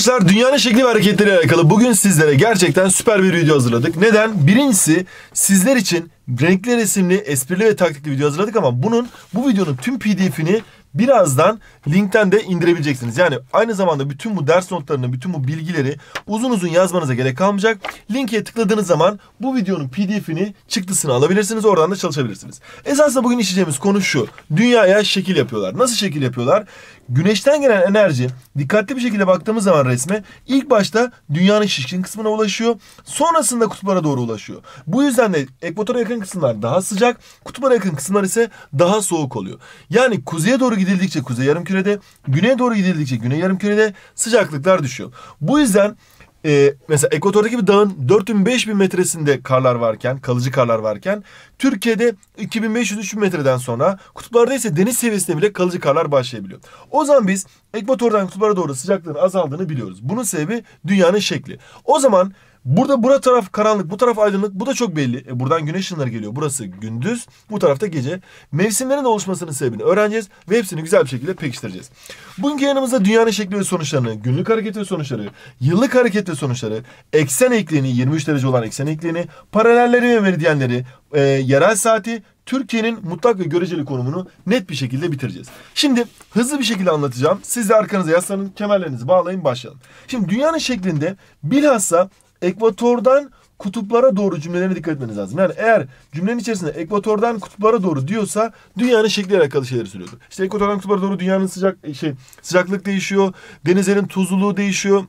Arkadaşlar dünyanın şekli ve hareketleriyle alakalı bugün sizlere gerçekten süper bir video hazırladık. Neden? Birincisi sizler için renkli resimli, esprili ve taktikli video hazırladık ama bunun bu videonun tüm pdf'ini birazdan linkten de indirebileceksiniz. Yani aynı zamanda bütün bu ders notlarını, bütün bu bilgileri uzun uzun yazmanıza gerek kalmayacak. Linke tıkladığınız zaman bu videonun pdf'ini, çıktısını alabilirsiniz. Oradan da çalışabilirsiniz. Esasında bugün işleyeceğimiz konu şu. Dünyaya şekil yapıyorlar. Nasıl şekil yapıyorlar? Güneşten gelen enerji dikkatli bir şekilde baktığımız zaman resme ilk başta dünyanın şişkin kısmına ulaşıyor. Sonrasında kutuplara doğru ulaşıyor. Bu yüzden de ekvatora yakın kısımlar daha sıcak, kutuplara yakın kısımlar ise daha soğuk oluyor. Yani kuzeye doğru gidildikçe kuzey yarımkürede, güneye doğru gidildikçe güney yarımkürede sıcaklıklar düşüyor. Bu yüzden e, mesela ekvatordaki bir dağın 4000-5000 metresinde karlar varken, kalıcı karlar varken Türkiye'de 2500-3000 metreden sonra kutuplarda ise deniz seviyesinde bile kalıcı karlar başlayabiliyor. O zaman biz ekvatordan kutuplara doğru sıcaklığın azaldığını biliyoruz. Bunun sebebi dünyanın şekli. O zaman Burada bura taraf karanlık, bu taraf aydınlık. Bu da çok belli. E buradan güneş ışınları geliyor. Burası gündüz, bu tarafta gece. Mevsimlerin oluşmasının sebebini öğreneceğiz ve hepsini güzel bir şekilde pekiştireceğiz. Bugünkü yanımızda dünyanın şekli ve sonuçlarını, günlük hareket ve sonuçları, yıllık hareket ve sonuçları, eksen eğikliğini, 23 derece olan eksen eğikliğini, paralelleri ve meridyenleri, e, yerel saati, Türkiye'nin mutlak ve göreceli konumunu net bir şekilde bitireceğiz. Şimdi hızlı bir şekilde anlatacağım. Siz de arkanıza yaslanın, kemerlerinizi bağlayın, başlayalım. Şimdi dünyanın şeklinde bilhassa ekvatordan kutuplara doğru cümlelerine dikkat etmeniz lazım. Yani eğer cümlenin içerisinde ekvatordan kutuplara doğru diyorsa dünyanın şekliyle alakalı şeyleri söylüyordur. İşte ekvatordan kutuplara doğru dünyanın sıcak şey sıcaklık değişiyor, denizlerin tuzluluğu değişiyor.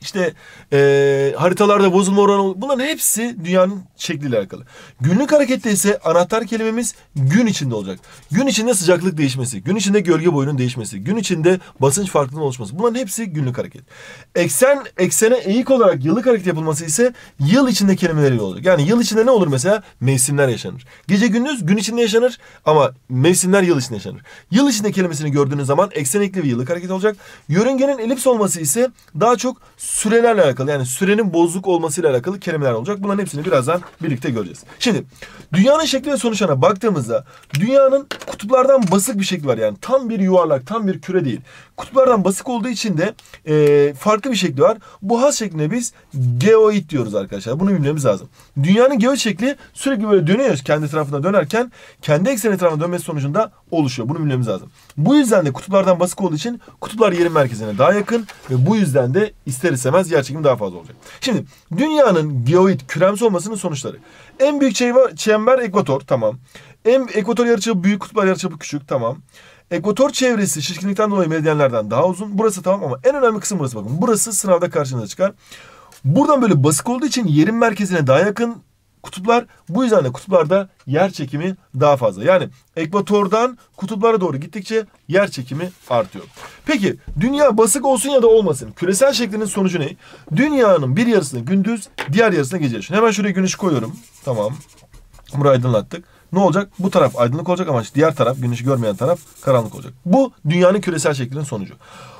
İşte e, haritalarda bozulma oranı bunların hepsi dünyanın şekliyle alakalı. Günlük harekette ise anahtar kelimemiz gün içinde olacak. Gün içinde sıcaklık değişmesi, gün içinde gölge boyunun değişmesi, gün içinde basınç farklılığının oluşması. Bunların hepsi günlük hareket. Eksen eksene eğik olarak yıllık hareket yapılması ise yıl içinde kelimeleriyle olacak. Yani yıl içinde ne olur mesela? Mevsimler yaşanır. Gece gündüz gün içinde yaşanır ama mevsimler yıl içinde yaşanır. Yıl içinde kelimesini gördüğünüz zaman eksen ekli ve yıllık hareket olacak. Yörüngenin elips olması ise daha çok sürelerle alakalı yani sürenin bozuk olmasıyla alakalı kelimeler olacak. Bunların hepsini birazdan birlikte göreceğiz. Şimdi dünyanın şekli sonuçlarına baktığımızda dünyanın kutuplardan basık bir şekli var. Yani tam bir yuvarlak, tam bir küre değil. Kutuplardan basık olduğu için de e, farklı bir şekli var. Bu has şekline biz geoid diyoruz arkadaşlar. Bunu bilmemiz lazım. Dünyanın geoid şekli sürekli böyle dönüyor kendi etrafında dönerken kendi eksen etrafında dönmesi sonucunda oluşuyor. Bunu bilmemiz lazım. Bu yüzden de kutuplardan basık olduğu için kutuplar yerin merkezine daha yakın ve bu yüzden de ister istemez yer çekimi daha fazla olacak. Şimdi dünyanın geoid küremsi olmasının sonuçları. En büyük çember ekvator tamam. En ekvator yarıçapı büyük, kutuplar yarıçapı küçük tamam. Ekvator çevresi şişkinlikten dolayı meridyenlerden daha uzun. Burası tamam ama en önemli kısım burası bakın. Burası sınavda karşınıza çıkar. Buradan böyle basık olduğu için yerin merkezine daha yakın kutuplar. Bu yüzden de kutuplarda yer çekimi daha fazla. Yani ekvatordan kutuplara doğru gittikçe yer çekimi artıyor. Peki dünya basık olsun ya da olmasın. Küresel şeklinin sonucu ne? Dünyanın bir yarısını gündüz, diğer yarısını gece yaşıyor. Hemen şuraya güneşi koyuyorum. Tamam. Burayı aydınlattık. Ne olacak? Bu taraf aydınlık olacak ama diğer taraf, güneşi görmeyen taraf karanlık olacak. Bu dünyanın küresel şeklinin sonucu.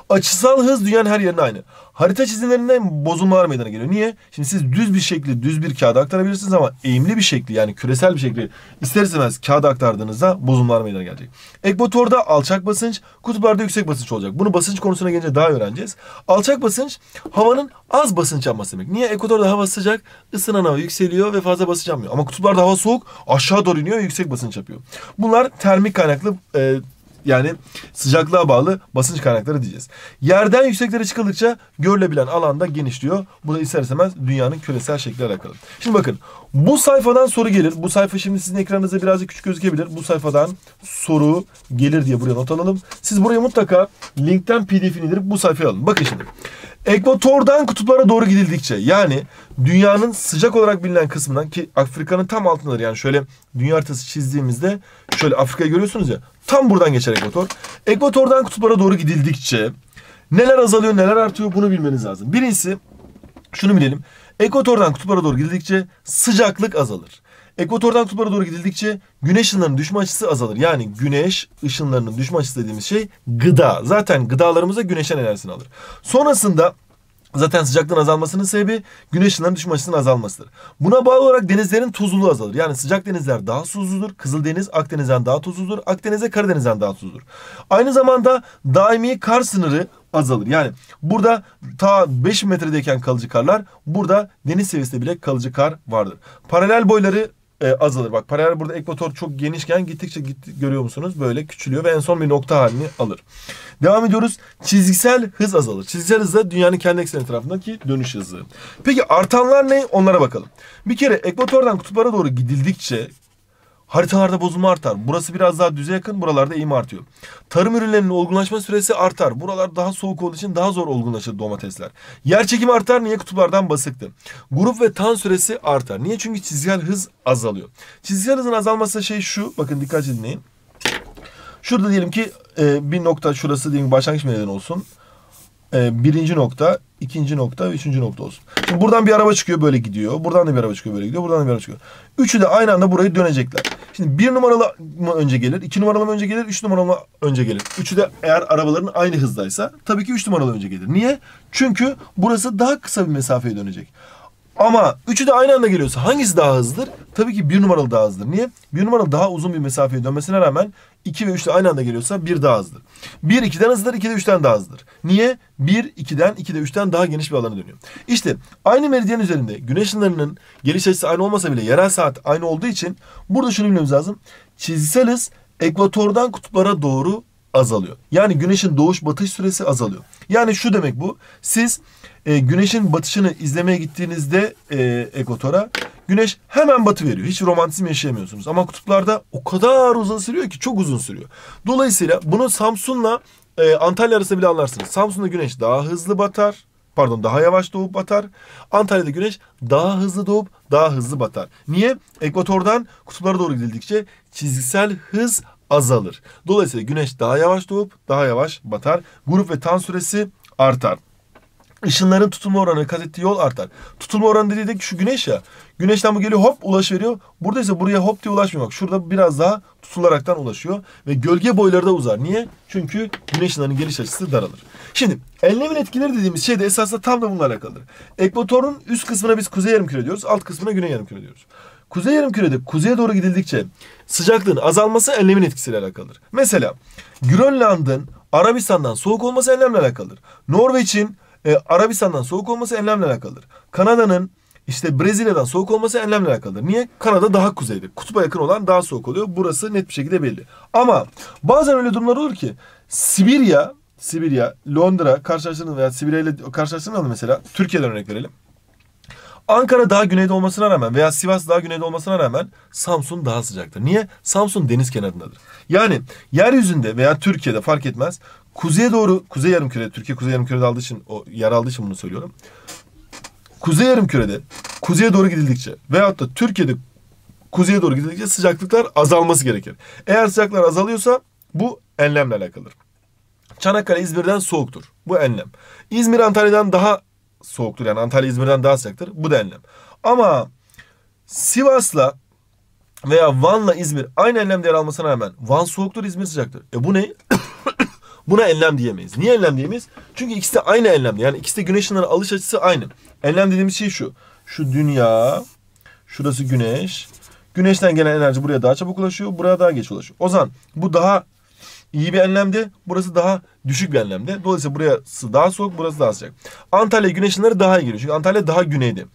Açısal hız dünyanın her yerine aynı. Harita çizimlerinden bozulmalar meydana geliyor. Niye? Şimdi siz düz bir şekli düz bir kağıda aktarabilirsiniz ama eğimli bir şekli yani küresel bir şekli ister istemez kağıda aktardığınızda bozulmalar meydana gelecek. Ekvatorda alçak basınç, kutuplarda yüksek basınç olacak. Bunu basınç konusuna gelince daha öğreneceğiz. Alçak basınç havanın az basınç yapması demek. Niye? Ekvatorda hava sıcak, ısınan hava yükseliyor ve fazla basınç yapmıyor. Ama kutuplarda hava soğuk, aşağı doğru iniyor, yüksek basınç yapıyor. Bunlar termik kaynaklı e, yani sıcaklığa bağlı basınç kaynakları diyeceğiz. Yerden yükseklere çıkıldıkça görülebilen alanda genişliyor. Bu da ister istemez dünyanın küresel şekli alakalı. Şimdi bakın bu sayfadan soru gelir. Bu sayfa şimdi sizin ekranınızda birazcık küçük gözükebilir. Bu sayfadan soru gelir diye buraya not alalım. Siz buraya mutlaka linkten pdf'ini indirip bu sayfaya alın. Bakın şimdi. Ekvatordan kutuplara doğru gidildikçe yani dünyanın sıcak olarak bilinen kısmından ki Afrika'nın tam altındadır yani şöyle dünya haritası çizdiğimizde şöyle Afrika'yı görüyorsunuz ya tam buradan geçer ekvator. Ekvatordan kutuplara doğru gidildikçe neler azalıyor neler artıyor bunu bilmeniz lazım. Birincisi şunu bilelim. Ekvatordan kutuplara doğru gidildikçe sıcaklık azalır. Ekvatordan kutuplara doğru gidildikçe güneş ışınlarının düşme açısı azalır. Yani güneş ışınlarının düşme açısı dediğimiz şey gıda. Zaten gıdalarımıza güneşten enerjisini alır. Sonrasında Zaten sıcaklığın azalmasının sebebi güneş ışınlarının düşme azalmasıdır. Buna bağlı olarak denizlerin tuzluluğu azalır. Yani sıcak denizler daha tuzludur. Kızıldeniz Akdeniz'den daha tuzludur. Akdeniz'e Karadeniz'den daha tuzludur. Aynı zamanda daimi kar sınırı azalır. Yani burada ta 5 metredeyken kalıcı karlar burada deniz seviyesinde bile kalıcı kar vardır. Paralel boyları e, azalır. Bak paralel burada ekvator çok genişken gittikçe gitti, görüyor musunuz? Böyle küçülüyor ve en son bir nokta halini alır. Devam ediyoruz. Çizgisel hız azalır. Çizgisel hız da dünyanın kendi ekseni etrafındaki dönüş hızı. Peki artanlar ne? Onlara bakalım. Bir kere ekvatordan kutuplara doğru gidildikçe Haritalarda bozulma artar. Burası biraz daha düze yakın, buralarda eğim artıyor. Tarım ürünlerinin olgunlaşma süresi artar. Buralar daha soğuk olduğu için daha zor olgunlaşır domatesler. Yer çekimi artar. Niye? Kutuplardan basıktı. Grup ve tan süresi artar. Niye? Çünkü çizgisel hız azalıyor. Çizgisel hızın azalması şey şu. Bakın dikkat dinleyin. Şurada diyelim ki e, bir nokta şurası diyelim başlangıç neden olsun. E, birinci nokta, ikinci nokta ve üçüncü nokta olsun. Şimdi buradan bir araba çıkıyor böyle gidiyor. Buradan da bir araba çıkıyor böyle gidiyor. Buradan da bir araba çıkıyor. Üçü de aynı anda burayı dönecekler. Şimdi bir numaralı mı önce gelir, iki numaralı mı önce gelir, üç numaralı mı önce gelir. Üçü de eğer arabaların aynı hızdaysa tabii ki üç numaralı önce gelir. Niye? Çünkü burası daha kısa bir mesafeye dönecek. Ama üçü de aynı anda geliyorsa hangisi daha hızlıdır? Tabii ki bir numaralı daha hızlıdır. Niye? Bir numaralı daha uzun bir mesafeye dönmesine rağmen 2 ve 3 de aynı anda geliyorsa 1 daha hızlıdır. 1 2'den hızlıdır, 2 de 3'ten daha hızlıdır. Niye? 1 2'den 2 de 3'ten daha geniş bir alana dönüyor. İşte aynı meridyen üzerinde güneş ışınlarının geliş açısı aynı olmasa bile yerel saat aynı olduğu için burada şunu bilmemiz lazım. Çizgisel hız ekvatordan kutuplara doğru azalıyor. Yani güneşin doğuş batış süresi azalıyor. Yani şu demek bu. Siz e, güneşin batışını izlemeye gittiğinizde e, ekvatora güneş hemen batı veriyor. Hiç romantizm yaşayamıyorsunuz. Ama kutuplarda o kadar uzun sürüyor ki çok uzun sürüyor. Dolayısıyla bunu Samsun'la e, Antalya arasında bile anlarsınız. Samsun'da güneş daha hızlı batar. Pardon daha yavaş doğup batar. Antalya'da güneş daha hızlı doğup daha hızlı batar. Niye? Ekvatordan kutuplara doğru gidildikçe çizgisel hız azalır. Dolayısıyla güneş daha yavaş doğup daha yavaş batar. Grup ve tan süresi artar. Işınların tutulma oranı kat ettiği yol artar. Tutulma oranı dediği de şu güneş ya. Güneşten bu geliyor hop ulaş veriyor. Burada ise buraya hop diye ulaşmıyor. Bak şurada biraz daha tutularaktan ulaşıyor. Ve gölge boyları da uzar. Niye? Çünkü güneş ışınlarının geliş açısı daralır. Şimdi enlemin etkileri dediğimiz şey de esasında tam da bununla alakalıdır. Ekvatorun üst kısmına biz kuzey yarımküre diyoruz. Alt kısmına güney yarımküre diyoruz. Kuzey yarımkürede kuzeye doğru gidildikçe sıcaklığın azalması enlemin etkisiyle alakalıdır. Mesela Grönland'ın Arabistan'dan soğuk olması enlemle alakalıdır. Norveç'in e, Arabistan'dan soğuk olması enlemle alakalıdır. Kanada'nın işte Brezilya'dan soğuk olması enlemle alakalıdır. Niye? Kanada daha kuzeyde. Kutuba yakın olan daha soğuk oluyor. Burası net bir şekilde belli. Ama bazen öyle durumlar olur ki Sibirya, Sibirya, Londra karşılaştırılır veya Sibirya ile karşılaştırılır mesela. Türkiye'den örnek verelim. Ankara daha güneyde olmasına rağmen veya Sivas daha güneyde olmasına rağmen Samsun daha sıcaktır. Niye? Samsun deniz kenarındadır. Yani yeryüzünde veya Türkiye'de fark etmez. Kuzeye doğru, kuzey yarımküre, Türkiye kuzey yarımkürede aldığı için, o yer aldığı için bunu söylüyorum. Kuzey yarımkürede kuzeye doğru gidildikçe veyahut da Türkiye'de kuzeye doğru gidildikçe sıcaklıklar azalması gerekir. Eğer sıcaklıklar azalıyorsa bu enlemle alakalıdır. Çanakkale İzmir'den soğuktur. Bu enlem. İzmir Antalya'dan daha soğuktur. Yani Antalya İzmir'den daha sıcaktır. Bu da enlem. Ama Sivas'la veya Van'la İzmir aynı enlemde yer almasına rağmen Van soğuktur, İzmir sıcaktır. E bu ne? Buna enlem diyemeyiz. Niye enlem diyemeyiz? Çünkü ikisi de aynı enlemde. Yani ikisi de güneş alış açısı aynı. Enlem dediğimiz şey şu. Şu dünya, şurası güneş. Güneşten gelen enerji buraya daha çabuk ulaşıyor, buraya daha geç ulaşıyor. O zaman bu daha iyi bir enlemde, burası daha düşük bir enlemde. Dolayısıyla burası daha soğuk, burası daha sıcak. Antalya güneş ışınları daha iyi geliyor. Çünkü Antalya daha güneyde.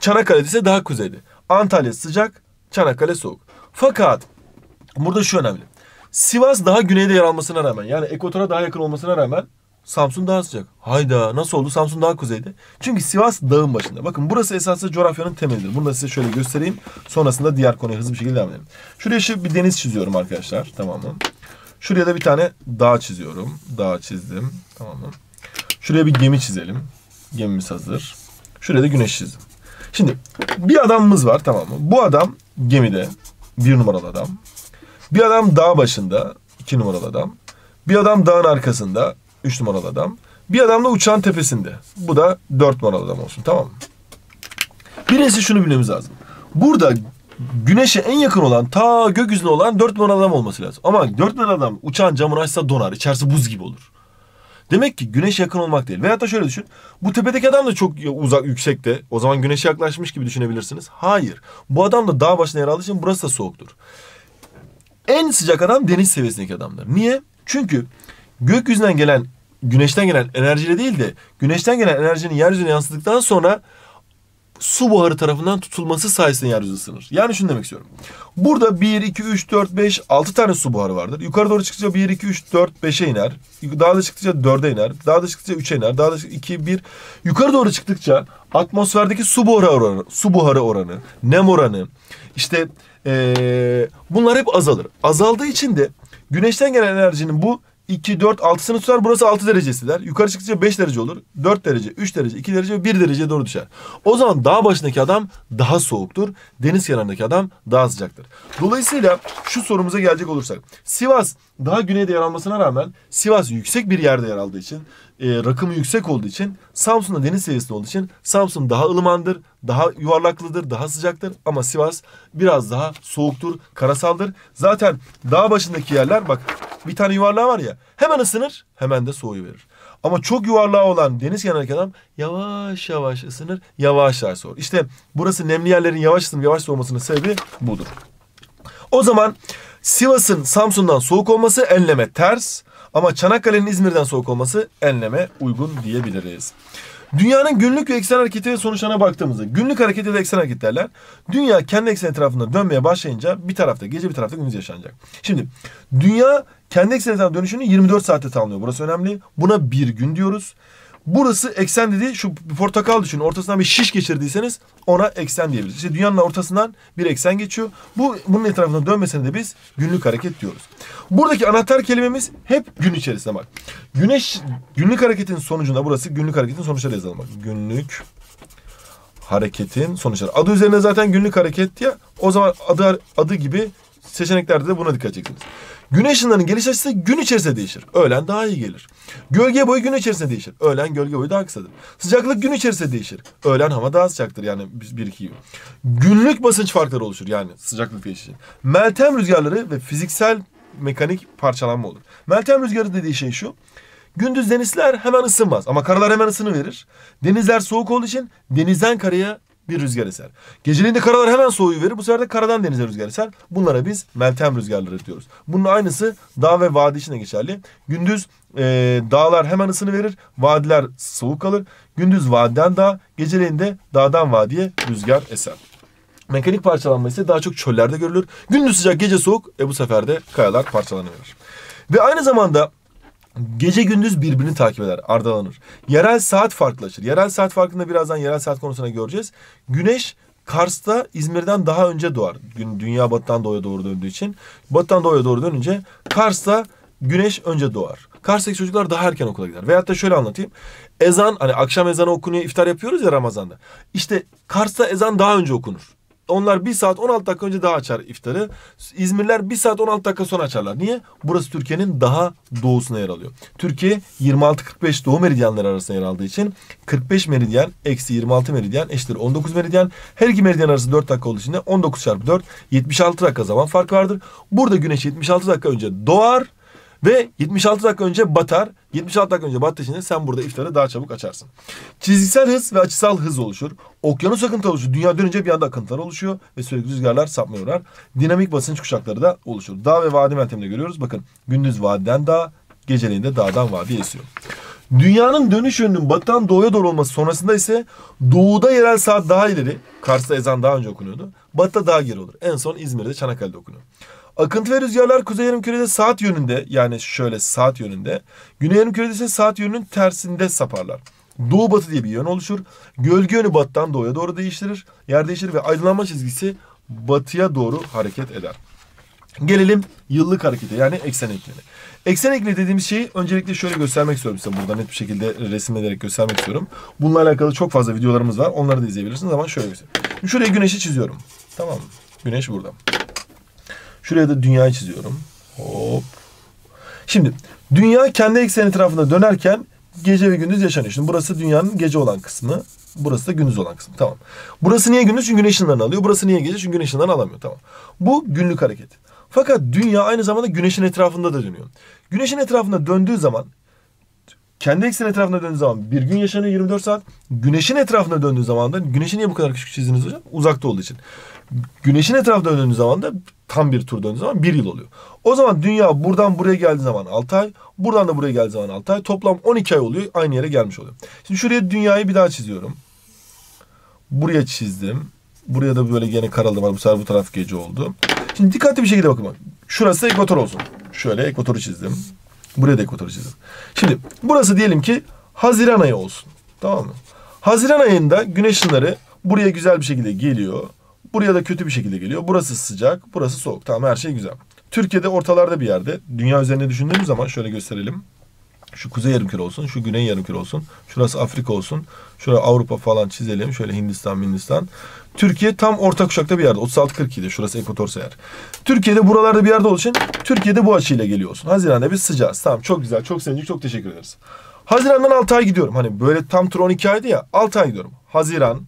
Çanakkale ise daha kuzeyde. Antalya sıcak, Çanakkale soğuk. Fakat burada şu önemli. Sivas daha güneyde yer almasına rağmen yani ekvatora daha yakın olmasına rağmen Samsun daha sıcak. Hayda nasıl oldu? Samsun daha kuzeyde. Çünkü Sivas dağın başında. Bakın burası esasında coğrafyanın temelidir. Bunu da size şöyle göstereyim. Sonrasında diğer konuya hızlı bir şekilde devam edelim. Şuraya şu bir deniz çiziyorum arkadaşlar. Tamam mı? Şuraya da bir tane dağ çiziyorum. Dağ çizdim. Tamam mı? Şuraya bir gemi çizelim. Gemimiz hazır. Şuraya da güneş çizdim. Şimdi bir adamımız var tamam mı? Bu adam gemide. Bir numaralı adam. Bir adam dağ başında. iki numaralı adam. Bir adam dağın arkasında. Üç numaralı adam. Bir adam da uçağın tepesinde. Bu da dört numaralı adam olsun tamam mı? Birincisi şunu bilmemiz lazım. Burada güneşe en yakın olan ta gökyüzüne olan dört numaralı adam olması lazım. Ama dört numaralı adam uçağın camını açsa donar. İçerisi buz gibi olur. Demek ki güneş yakın olmak değil. Veyahut da şöyle düşün. Bu tepedeki adam da çok uzak yüksekte. O zaman güneşe yaklaşmış gibi düşünebilirsiniz. Hayır. Bu adam da dağ başına yer aldığı için burası da soğuktur. En sıcak adam deniz seviyesindeki adamdır. Niye? Çünkü gökyüzünden gelen güneşten gelen enerjiyle değil de güneşten gelen enerjinin yeryüzüne yansıdıktan sonra su buharı tarafından tutulması sayesinde yeryüzü ısınır. Yani şunu demek istiyorum. Burada 1, 2, 3, 4, 5, 6 tane su buharı vardır. Yukarı doğru çıktıkça 1, 2, 3, 4, 5'e iner. Daha da çıktıkça 4'e iner. Daha da çıktıkça 3'e iner. Daha da 2, 1. Yukarı doğru çıktıkça atmosferdeki su buharı oranı, su buharı oranı, nem oranı, işte ee, bunlar hep azalır. Azaldığı için de güneşten gelen enerjinin bu 2, 4, 6'sını tutar. Burası 6 derecesiler. Yukarı çıktıkça 5 derece olur. 4 derece, 3 derece, 2 derece ve 1 dereceye doğru düşer. O zaman dağ başındaki adam daha soğuktur. Deniz kenarındaki adam daha sıcaktır. Dolayısıyla şu sorumuza gelecek olursak. Sivas daha güneyde yer almasına rağmen Sivas yüksek bir yerde yer aldığı için e, rakımı yüksek olduğu için Samsun'da deniz seviyesinde olduğu için Samsun daha ılımandır, daha yuvarlaklıdır, daha sıcaktır ama Sivas biraz daha soğuktur, karasaldır. Zaten dağ başındaki yerler bak bir tane yuvarlağı var ya hemen ısınır hemen de soğuyu verir. Ama çok yuvarlağı olan deniz kenarındaki adam yavaş yavaş ısınır, yavaş yavaş soğur. İşte burası nemli yerlerin yavaş ısınıp yavaş soğumasının sebebi budur. O zaman Sivas'ın Samsun'dan soğuk olması enleme ters ama Çanakkale'nin İzmir'den soğuk olması enleme uygun diyebiliriz. Dünyanın günlük ve eksen hareketi ve sonuçlarına baktığımızda günlük hareketi ve eksen hareket derler. Dünya kendi eksen etrafında dönmeye başlayınca bir tarafta gece bir tarafta gündüz yaşanacak. Şimdi dünya kendi eksen etrafında dönüşünü 24 saatte tamamlıyor. Burası önemli. Buna bir gün diyoruz. Burası eksen dediği şu portakal düşünün. Ortasından bir şiş geçirdiyseniz ona eksen diyebiliriz. İşte dünyanın ortasından bir eksen geçiyor. Bu bunun etrafında dönmesine de biz günlük hareket diyoruz. Buradaki anahtar kelimemiz hep gün içerisinde bak. Güneş günlük hareketin sonucunda burası günlük hareketin sonuçları yazalım bak. Günlük hareketin sonuçları. Adı üzerinde zaten günlük hareket ya. O zaman adı adı gibi seçeneklerde de buna dikkat edeceksiniz. Güneş ışınlarının geliş açısı gün içerisinde değişir. Öğlen daha iyi gelir. Gölge boyu gün içerisinde değişir. Öğlen gölge boyu daha kısadır. Sıcaklık gün içerisinde değişir. Öğlen hava daha sıcaktır yani bir iki gibi. Günlük basınç farkları oluşur yani sıcaklık değişir. Meltem rüzgarları ve fiziksel mekanik parçalanma olur. Meltem rüzgarı dediği şey şu. Gündüz denizler hemen ısınmaz ama karalar hemen ısını verir. Denizler soğuk olduğu için denizden karaya bir rüzgar eser. Geceliğin de karalar hemen soğuyu verir. Bu sefer de karadan denize rüzgar eser. Bunlara biz meltem rüzgarları diyoruz. Bunun aynısı dağ ve vadi için de geçerli. Gündüz e, dağlar hemen ısını verir. Vadiler soğuk kalır. Gündüz vadiden dağ, geceliğin de dağdan vadiye rüzgar eser. Mekanik parçalanma ise daha çok çöllerde görülür. Gündüz sıcak, gece soğuk. E bu sefer de kayalar parçalanıyor. Ve aynı zamanda Gece gündüz birbirini takip eder, ardalanır. Yerel saat farklılaşır. Yerel saat farkında birazdan yerel saat konusuna göreceğiz. Güneş Kars'ta İzmir'den daha önce doğar. Dünya batıdan doğuya doğru döndüğü için. Batıdan doğuya doğru dönünce Kars'ta güneş önce doğar. Kars'taki çocuklar daha erken okula gider. Veyahut da şöyle anlatayım. Ezan hani akşam ezanı okunuyor iftar yapıyoruz ya Ramazan'da. İşte Kars'ta ezan daha önce okunur. Onlar bir saat 16 dakika önce daha açar iftarı. İzmirler bir saat 16 dakika sonra açarlar. Niye? Burası Türkiye'nin daha doğusuna yer alıyor. Türkiye 26-45 doğu meridyenleri arasında yer aldığı için 45 meridyen eksi 26 meridyen eşittir 19 meridyen. Her iki meridyen arası 4 dakika olduğu için de 19 çarpı 4 76 dakika zaman fark vardır. Burada güneş 76 dakika önce doğar ve 76 dakika önce batar. 76 dakika önce battığı için sen burada iftarı daha çabuk açarsın. Çizgisel hız ve açısal hız oluşur. Okyanus akıntı oluşur. Dünya dönünce bir anda akıntılar oluşuyor ve sürekli rüzgarlar sapmıyorlar. Dinamik basınç kuşakları da oluşur. Dağ ve vadi melteminde görüyoruz. Bakın gündüz vadiden dağ, geceliğinde dağdan vadi esiyor. Dünyanın dönüş yönünün batıdan doğuya doğru olması sonrasında ise doğuda yerel saat daha ileri. Kars'ta ezan daha önce okunuyordu. Batıda daha geri olur. En son İzmir'de Çanakkale'de okunuyor. Akıntı ve rüzgarlar kuzey yarımkürede saat yönünde yani şöyle saat yönünde. Güney yarımkürede ise saat yönünün tersinde saparlar. Doğu batı diye bir yön oluşur. Gölge yönü batıdan doğuya doğru değiştirir. Yer değiştirir ve aydınlanma çizgisi batıya doğru hareket eder. Gelelim yıllık harekete yani eksen eklemi. Eksen eklemi dediğimiz şeyi öncelikle şöyle göstermek istiyorum size burada net bir şekilde resim ederek göstermek istiyorum. Bununla alakalı çok fazla videolarımız var. Onları da izleyebilirsiniz ama şöyle göstereyim. Şuraya güneşi çiziyorum. Tamam mı? Güneş burada. Şuraya da dünyayı çiziyorum. Hop. Şimdi dünya kendi ekseni etrafında dönerken gece ve gündüz yaşanıyor. Şimdi burası dünyanın gece olan kısmı. Burası da gündüz olan kısmı. Tamam. Burası niye gündüz? Çünkü güneş ışınlarını alıyor. Burası niye gece? Çünkü güneş ışınlarını alamıyor. Tamam. Bu günlük hareket. Fakat dünya aynı zamanda güneşin etrafında da dönüyor. Güneşin etrafında döndüğü zaman kendi ekseni etrafında döndüğü zaman bir gün yaşanıyor 24 saat. Güneşin etrafında döndüğü zaman da güneşi niye bu kadar küçük çizdiniz hocam? Uzakta olduğu için. Güneşin etrafında döndüğü zaman da tam bir tur döndüğü zaman bir yıl oluyor. O zaman dünya buradan buraya geldiği zaman 6 ay, buradan da buraya geldiği zaman 6 ay. Toplam 12 ay oluyor. Aynı yere gelmiş oluyor. Şimdi şuraya dünyayı bir daha çiziyorum. Buraya çizdim. Buraya da böyle gene karaladım var. Bu sefer bu taraf gece oldu. Şimdi dikkatli bir şekilde bakın. Bak. Şurası ekvator olsun. Şöyle ekvatoru çizdim. Buraya da ekvatoru çizdim. Şimdi burası diyelim ki Haziran ayı olsun. Tamam mı? Haziran ayında güneş ışınları buraya güzel bir şekilde geliyor. Buraya da kötü bir şekilde geliyor. Burası sıcak, burası soğuk. Tamam her şey güzel. Türkiye'de ortalarda bir yerde. Dünya üzerine düşündüğümüz zaman şöyle gösterelim. Şu kuzey yarımküre olsun, şu güney yarımküre olsun. Şurası Afrika olsun. Şurada Avrupa falan çizelim. Şöyle Hindistan, Hindistan. Türkiye tam orta kuşakta bir yerde. 36-42'de şurası ekvator sayar. Türkiye'de buralarda bir yerde olduğu için Türkiye'de bu açıyla geliyorsun. Haziran'da biz sıcağız. Tamam çok güzel, çok sevindik, çok teşekkür ederiz. Haziran'dan 6 ay gidiyorum. Hani böyle tam tur 12 aydı ya. 6 ay gidiyorum. Haziran,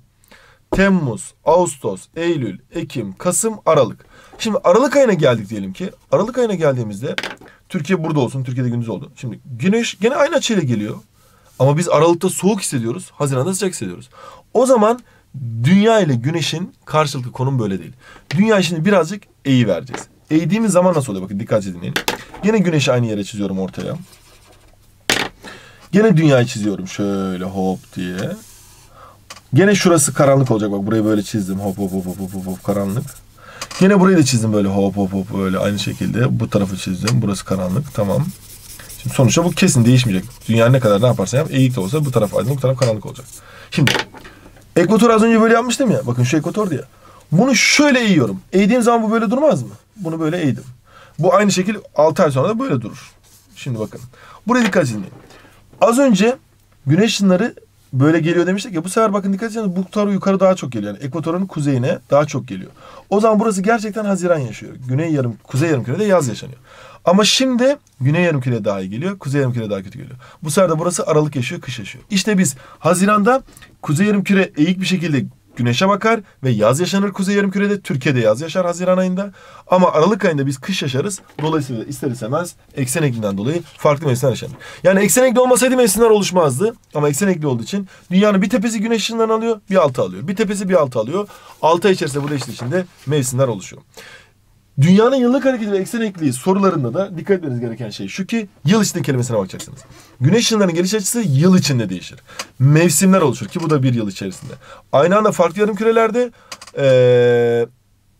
Temmuz, Ağustos, Eylül, Ekim, Kasım, Aralık. Şimdi Aralık ayına geldik diyelim ki. Aralık ayına geldiğimizde Türkiye burada olsun. Türkiye'de gündüz oldu. Şimdi güneş gene aynı açıyla geliyor. Ama biz Aralık'ta soğuk hissediyoruz. Haziran'da sıcak hissediyoruz. O zaman dünya ile güneşin karşılıklı konum böyle değil. Dünya şimdi birazcık eği vereceğiz. Eğdiğimiz zaman nasıl oluyor? Bakın dikkatli dinleyin. Yine güneşi aynı yere çiziyorum ortaya. Gene dünyayı çiziyorum şöyle hop diye. Gene şurası karanlık olacak. Bak burayı böyle çizdim. Hop hop hop hop hop hop karanlık. Yine burayı da çizdim böyle hop hop hop böyle aynı şekilde. Bu tarafı çizdim. Burası karanlık. Tamam. Şimdi sonuçta bu kesin değişmeyecek. Dünya ne kadar ne yaparsa yap eğik de olsa bu taraf aydınlık bu taraf karanlık olacak. Şimdi ekvator az önce böyle yapmıştım ya. Bakın şu ekvator diye. Bunu şöyle eğiyorum. Eğdiğim zaman bu böyle durmaz mı? Bunu böyle eğdim. Bu aynı şekil 6 ay sonra da böyle durur. Şimdi bakın. Buraya dikkat edin. Az önce güneş ışınları böyle geliyor demiştik ya bu sefer bakın dikkat etseniz bu tarafı yukarı daha çok geliyor. Yani ekvatorun kuzeyine daha çok geliyor. O zaman burası gerçekten Haziran yaşıyor. Güney yarım, kuzey yarım kürede yaz yaşanıyor. Ama şimdi güney yarım küre daha iyi geliyor. Kuzey yarım küre daha kötü geliyor. Bu sefer de burası Aralık yaşıyor, kış yaşıyor. İşte biz Haziran'da kuzey yarım küre eğik bir şekilde güneşe bakar ve yaz yaşanır kuzey yarım kürede. Türkiye'de yaz yaşar Haziran ayında. Ama Aralık ayında biz kış yaşarız. Dolayısıyla ister istemez eksen ekliğinden dolayı farklı mevsimler yaşanır. Yani eksen ekli olmasaydı mevsimler oluşmazdı. Ama eksen ekli olduğu için dünyanın bir tepesi güneş ışığından alıyor, bir altı alıyor. Bir tepesi bir altı alıyor. Altı ay içerisinde bu değiştiğinde mevsimler oluşuyor. Dünyanın yıllık hareketi ve eksen ekliği sorularında da dikkat etmeniz gereken şey şu ki yıl içinde kelimesine bakacaksınız. Güneş ışınlarının geliş açısı yıl içinde değişir. Mevsimler oluşur ki bu da bir yıl içerisinde. Aynı anda farklı yarım kürelerde ee,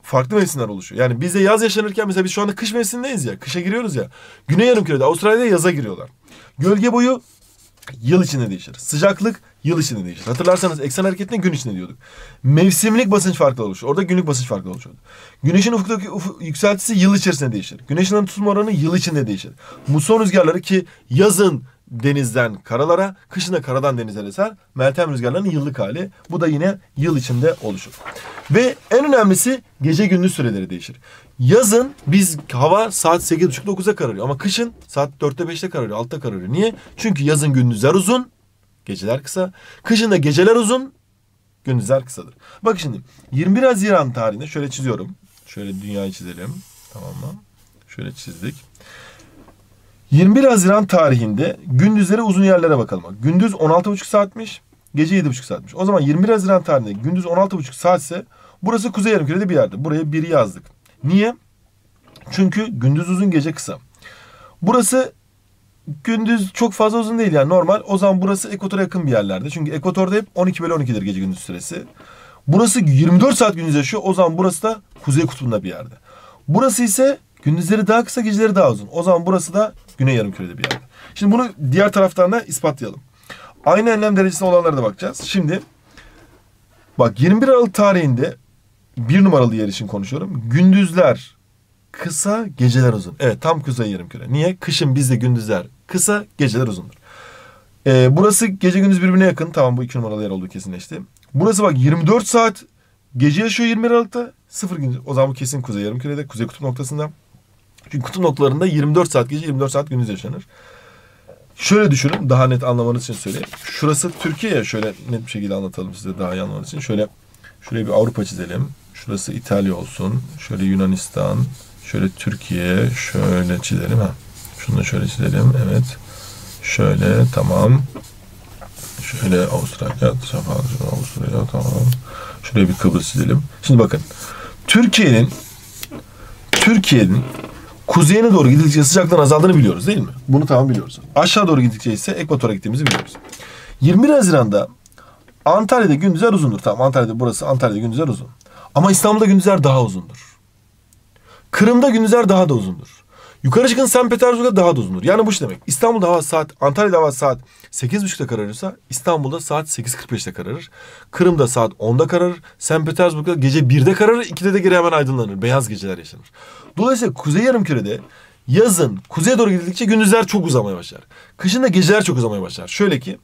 farklı mevsimler oluşuyor. Yani bizde yaz yaşanırken mesela biz şu anda kış mevsimindeyiz ya. Kışa giriyoruz ya. Güney yarım kürede Avustralya'da yaza giriyorlar. Gölge boyu yıl içinde değişir. Sıcaklık yıl içinde değişir. Hatırlarsanız eksen hareketinde gün içinde diyorduk. Mevsimlik basınç farklı oluşur. Orada günlük basınç farklı oluşuyordu. Güneşin ufuktaki ufuk yükseltisi yıl içerisinde değişir. Güneşin tutulma oranı yıl içinde değişir. Muson rüzgarları ki yazın denizden karalara, kışın da karadan denize eser. Meltem rüzgarlarının yıllık hali. Bu da yine yıl içinde oluşur. Ve en önemlisi gece gündüz süreleri değişir. Yazın biz hava saat 8.30-9'a kararıyor ama kışın saat 4'te 5'te kararıyor, 6'da kararıyor. Niye? Çünkü yazın gündüzler uzun, geceler kısa. Kışın da geceler uzun, gündüzler kısadır. Bak şimdi 21 Haziran tarihinde şöyle çiziyorum. Şöyle dünyayı çizelim. Tamam mı? Şöyle çizdik. 21 Haziran tarihinde gündüzleri uzun yerlere bakalım. Gündüz 16,5 saatmiş, gece 7,5 saatmiş. O zaman 21 Haziran tarihinde gündüz 16,5 saatse burası kuzey yarımkürede bir yerde. Buraya 1 yazdık. Niye? Çünkü gündüz uzun, gece kısa. Burası gündüz çok fazla uzun değil yani normal. O zaman burası ekvatora yakın bir yerlerde. Çünkü ekvatorda hep 12 bölü 12'dir gece gündüz süresi. Burası 24 saat gündüz yaşıyor. O zaman burası da kuzey kutbunda bir yerde. Burası ise gündüzleri daha kısa, geceleri daha uzun. O zaman burası da güney yarımkürede bir yerde. Şimdi bunu diğer taraftan da ispatlayalım. Aynı enlem derecesinde olanlara da bakacağız. Şimdi bak 21 Aralık tarihinde bir numaralı yer için konuşuyorum. Gündüzler kısa, geceler uzun. Evet tam kuzey yarımküre. Niye? Kışın bizde gündüzler kısa, geceler uzundur. Ee, burası gece gündüz birbirine yakın. Tamam bu iki numaralı yer olduğu kesinleşti. Burası bak 24 saat gece yaşıyor 21 Aralık'ta. Sıfır gündüz. O zaman bu kesin kuzey yarımkürede, kuzey kutup noktasında. Çünkü kutup noktalarında 24 saat gece 24 saat gündüz yaşanır. Şöyle düşünün daha net anlamanız için söyleyeyim. Şurası Türkiye şöyle net bir şekilde anlatalım size daha iyi anlamanız için. Şöyle şuraya bir Avrupa çizelim. Şurası İtalya olsun. Şöyle Yunanistan. Şöyle Türkiye. Şöyle çizelim ha. Şunu da şöyle çizelim. Evet. Şöyle tamam. Şöyle Avustralya, Avusturya tamam. Şuraya bir Kıbrıs çizelim. Şimdi bakın. Türkiye'nin Türkiye'nin kuzeyine doğru gidildikçe sıcaklığın azaldığını biliyoruz değil mi? Bunu tamam biliyoruz. Aşağı doğru gittikçe ise ekvatora gittiğimizi biliyoruz. 21 Haziran'da Antalya'da gündüzler uzundur. Tamam Antalya'da burası Antalya'da gündüzler uzun. Ama İstanbul'da gündüzler daha uzundur. Kırım'da gündüzler daha da uzundur. Yukarı çıkın St. Petersburg'da daha da uzundur. Yani bu şu demek. İstanbul'da hava saat, Antalya'da hava saat 8.30'da kararırsa İstanbul'da saat 8.45'te kararır. Kırım'da saat 10'da kararır. St. Petersburg'da gece 1'de kararır. 2'de de geri hemen aydınlanır. Beyaz geceler yaşanır. Dolayısıyla Kuzey Yarımküre'de yazın kuzeye doğru gidildikçe gündüzler çok uzamaya başlar. Kışın da geceler çok uzamaya başlar. Şöyle ki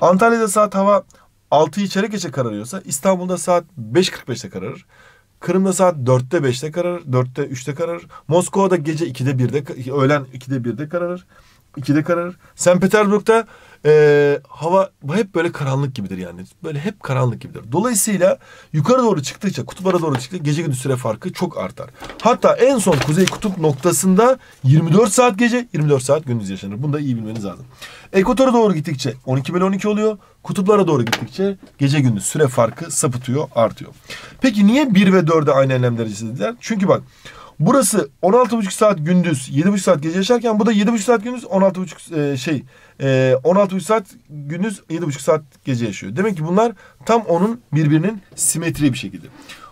Antalya'da saat hava 6'yı çeyrek geçe kararıyorsa İstanbul'da saat 5.45'te kararır. Kırım'da saat 4'te 5'te kararır. 4'te 3'te kararır. Moskova'da gece 2'de 1'de öğlen 2'de 1'de kararır. 2'de kararır. St. Petersburg'da e, hava hep böyle karanlık gibidir yani. Böyle hep karanlık gibidir. Dolayısıyla yukarı doğru çıktıkça, kutuplara doğru çıktıkça gece gündüz süre farkı çok artar. Hatta en son kuzey kutup noktasında 24 saat gece, 24 saat gündüz yaşanır. Bunu da iyi bilmeniz lazım. Ekvatora doğru gittikçe 12 bölü 12 oluyor. Kutuplara doğru gittikçe gece gündüz süre farkı sapıtıyor, artıyor. Peki niye 1 ve 4'e aynı enlem derecesi dediler? Çünkü bak Burası 16,5 saat gündüz, 7,5 saat gece yaşarken bu da 7,5 saat gündüz, 16,5 e, şey e, 16,5 saat gündüz, 7,5 saat gece yaşıyor. Demek ki bunlar tam onun birbirinin simetri bir şekilde.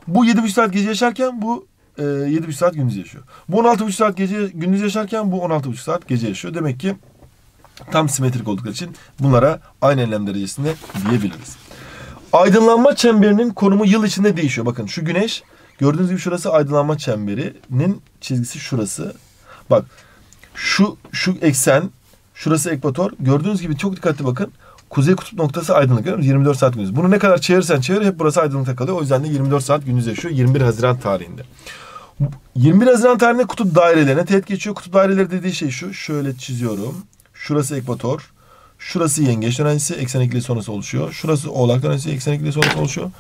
Bu 7,5 saat gece yaşarken bu e, 7,5 saat gündüz yaşıyor. Bu 16,5 saat gece gündüz yaşarken bu 16,5 saat gece yaşıyor. Demek ki tam simetrik oldukları için bunlara aynı enlem derecesinde diyebiliriz. Aydınlanma çemberinin konumu yıl içinde değişiyor. Bakın şu güneş Gördüğünüz gibi şurası aydınlanma çemberinin çizgisi şurası. Bak şu şu eksen şurası ekvator. Gördüğünüz gibi çok dikkatli bakın. Kuzey kutup noktası aydınlık. Görüyor 24 saat gündüz. Bunu ne kadar çevirirsen çevir hep burası aydınlıkta kalıyor. O yüzden de 24 saat gündüz yaşıyor 21 Haziran tarihinde. 21 Haziran tarihinde kutup dairelerine teğet geçiyor. Kutup daireleri dediği şey şu. Şöyle çiziyorum. Şurası ekvator. Şurası yengeç dönencesi eksen ekli sonrası oluşuyor. Şurası oğlak dönencesi eksen ekli sonrası oluşuyor.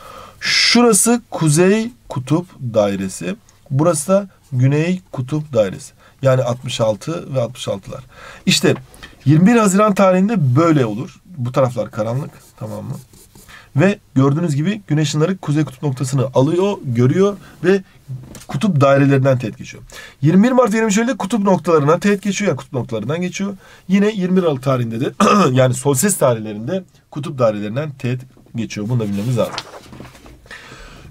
Şurası kuzey kutup dairesi. Burası da güney kutup dairesi. Yani 66 ve 66'lar. İşte 21 Haziran tarihinde böyle olur. Bu taraflar karanlık tamam mı? Ve gördüğünüz gibi güneş ışınları kuzey kutup noktasını alıyor, görüyor ve kutup dairelerinden teğet geçiyor. 21 Mart 23 Eylül'de kutup noktalarına teğet geçiyor. Yani kutup noktalarından geçiyor. Yine 21 Aralık tarihinde de yani solstice tarihlerinde kutup dairelerinden teğet geçiyor. Bunu da bilmemiz lazım.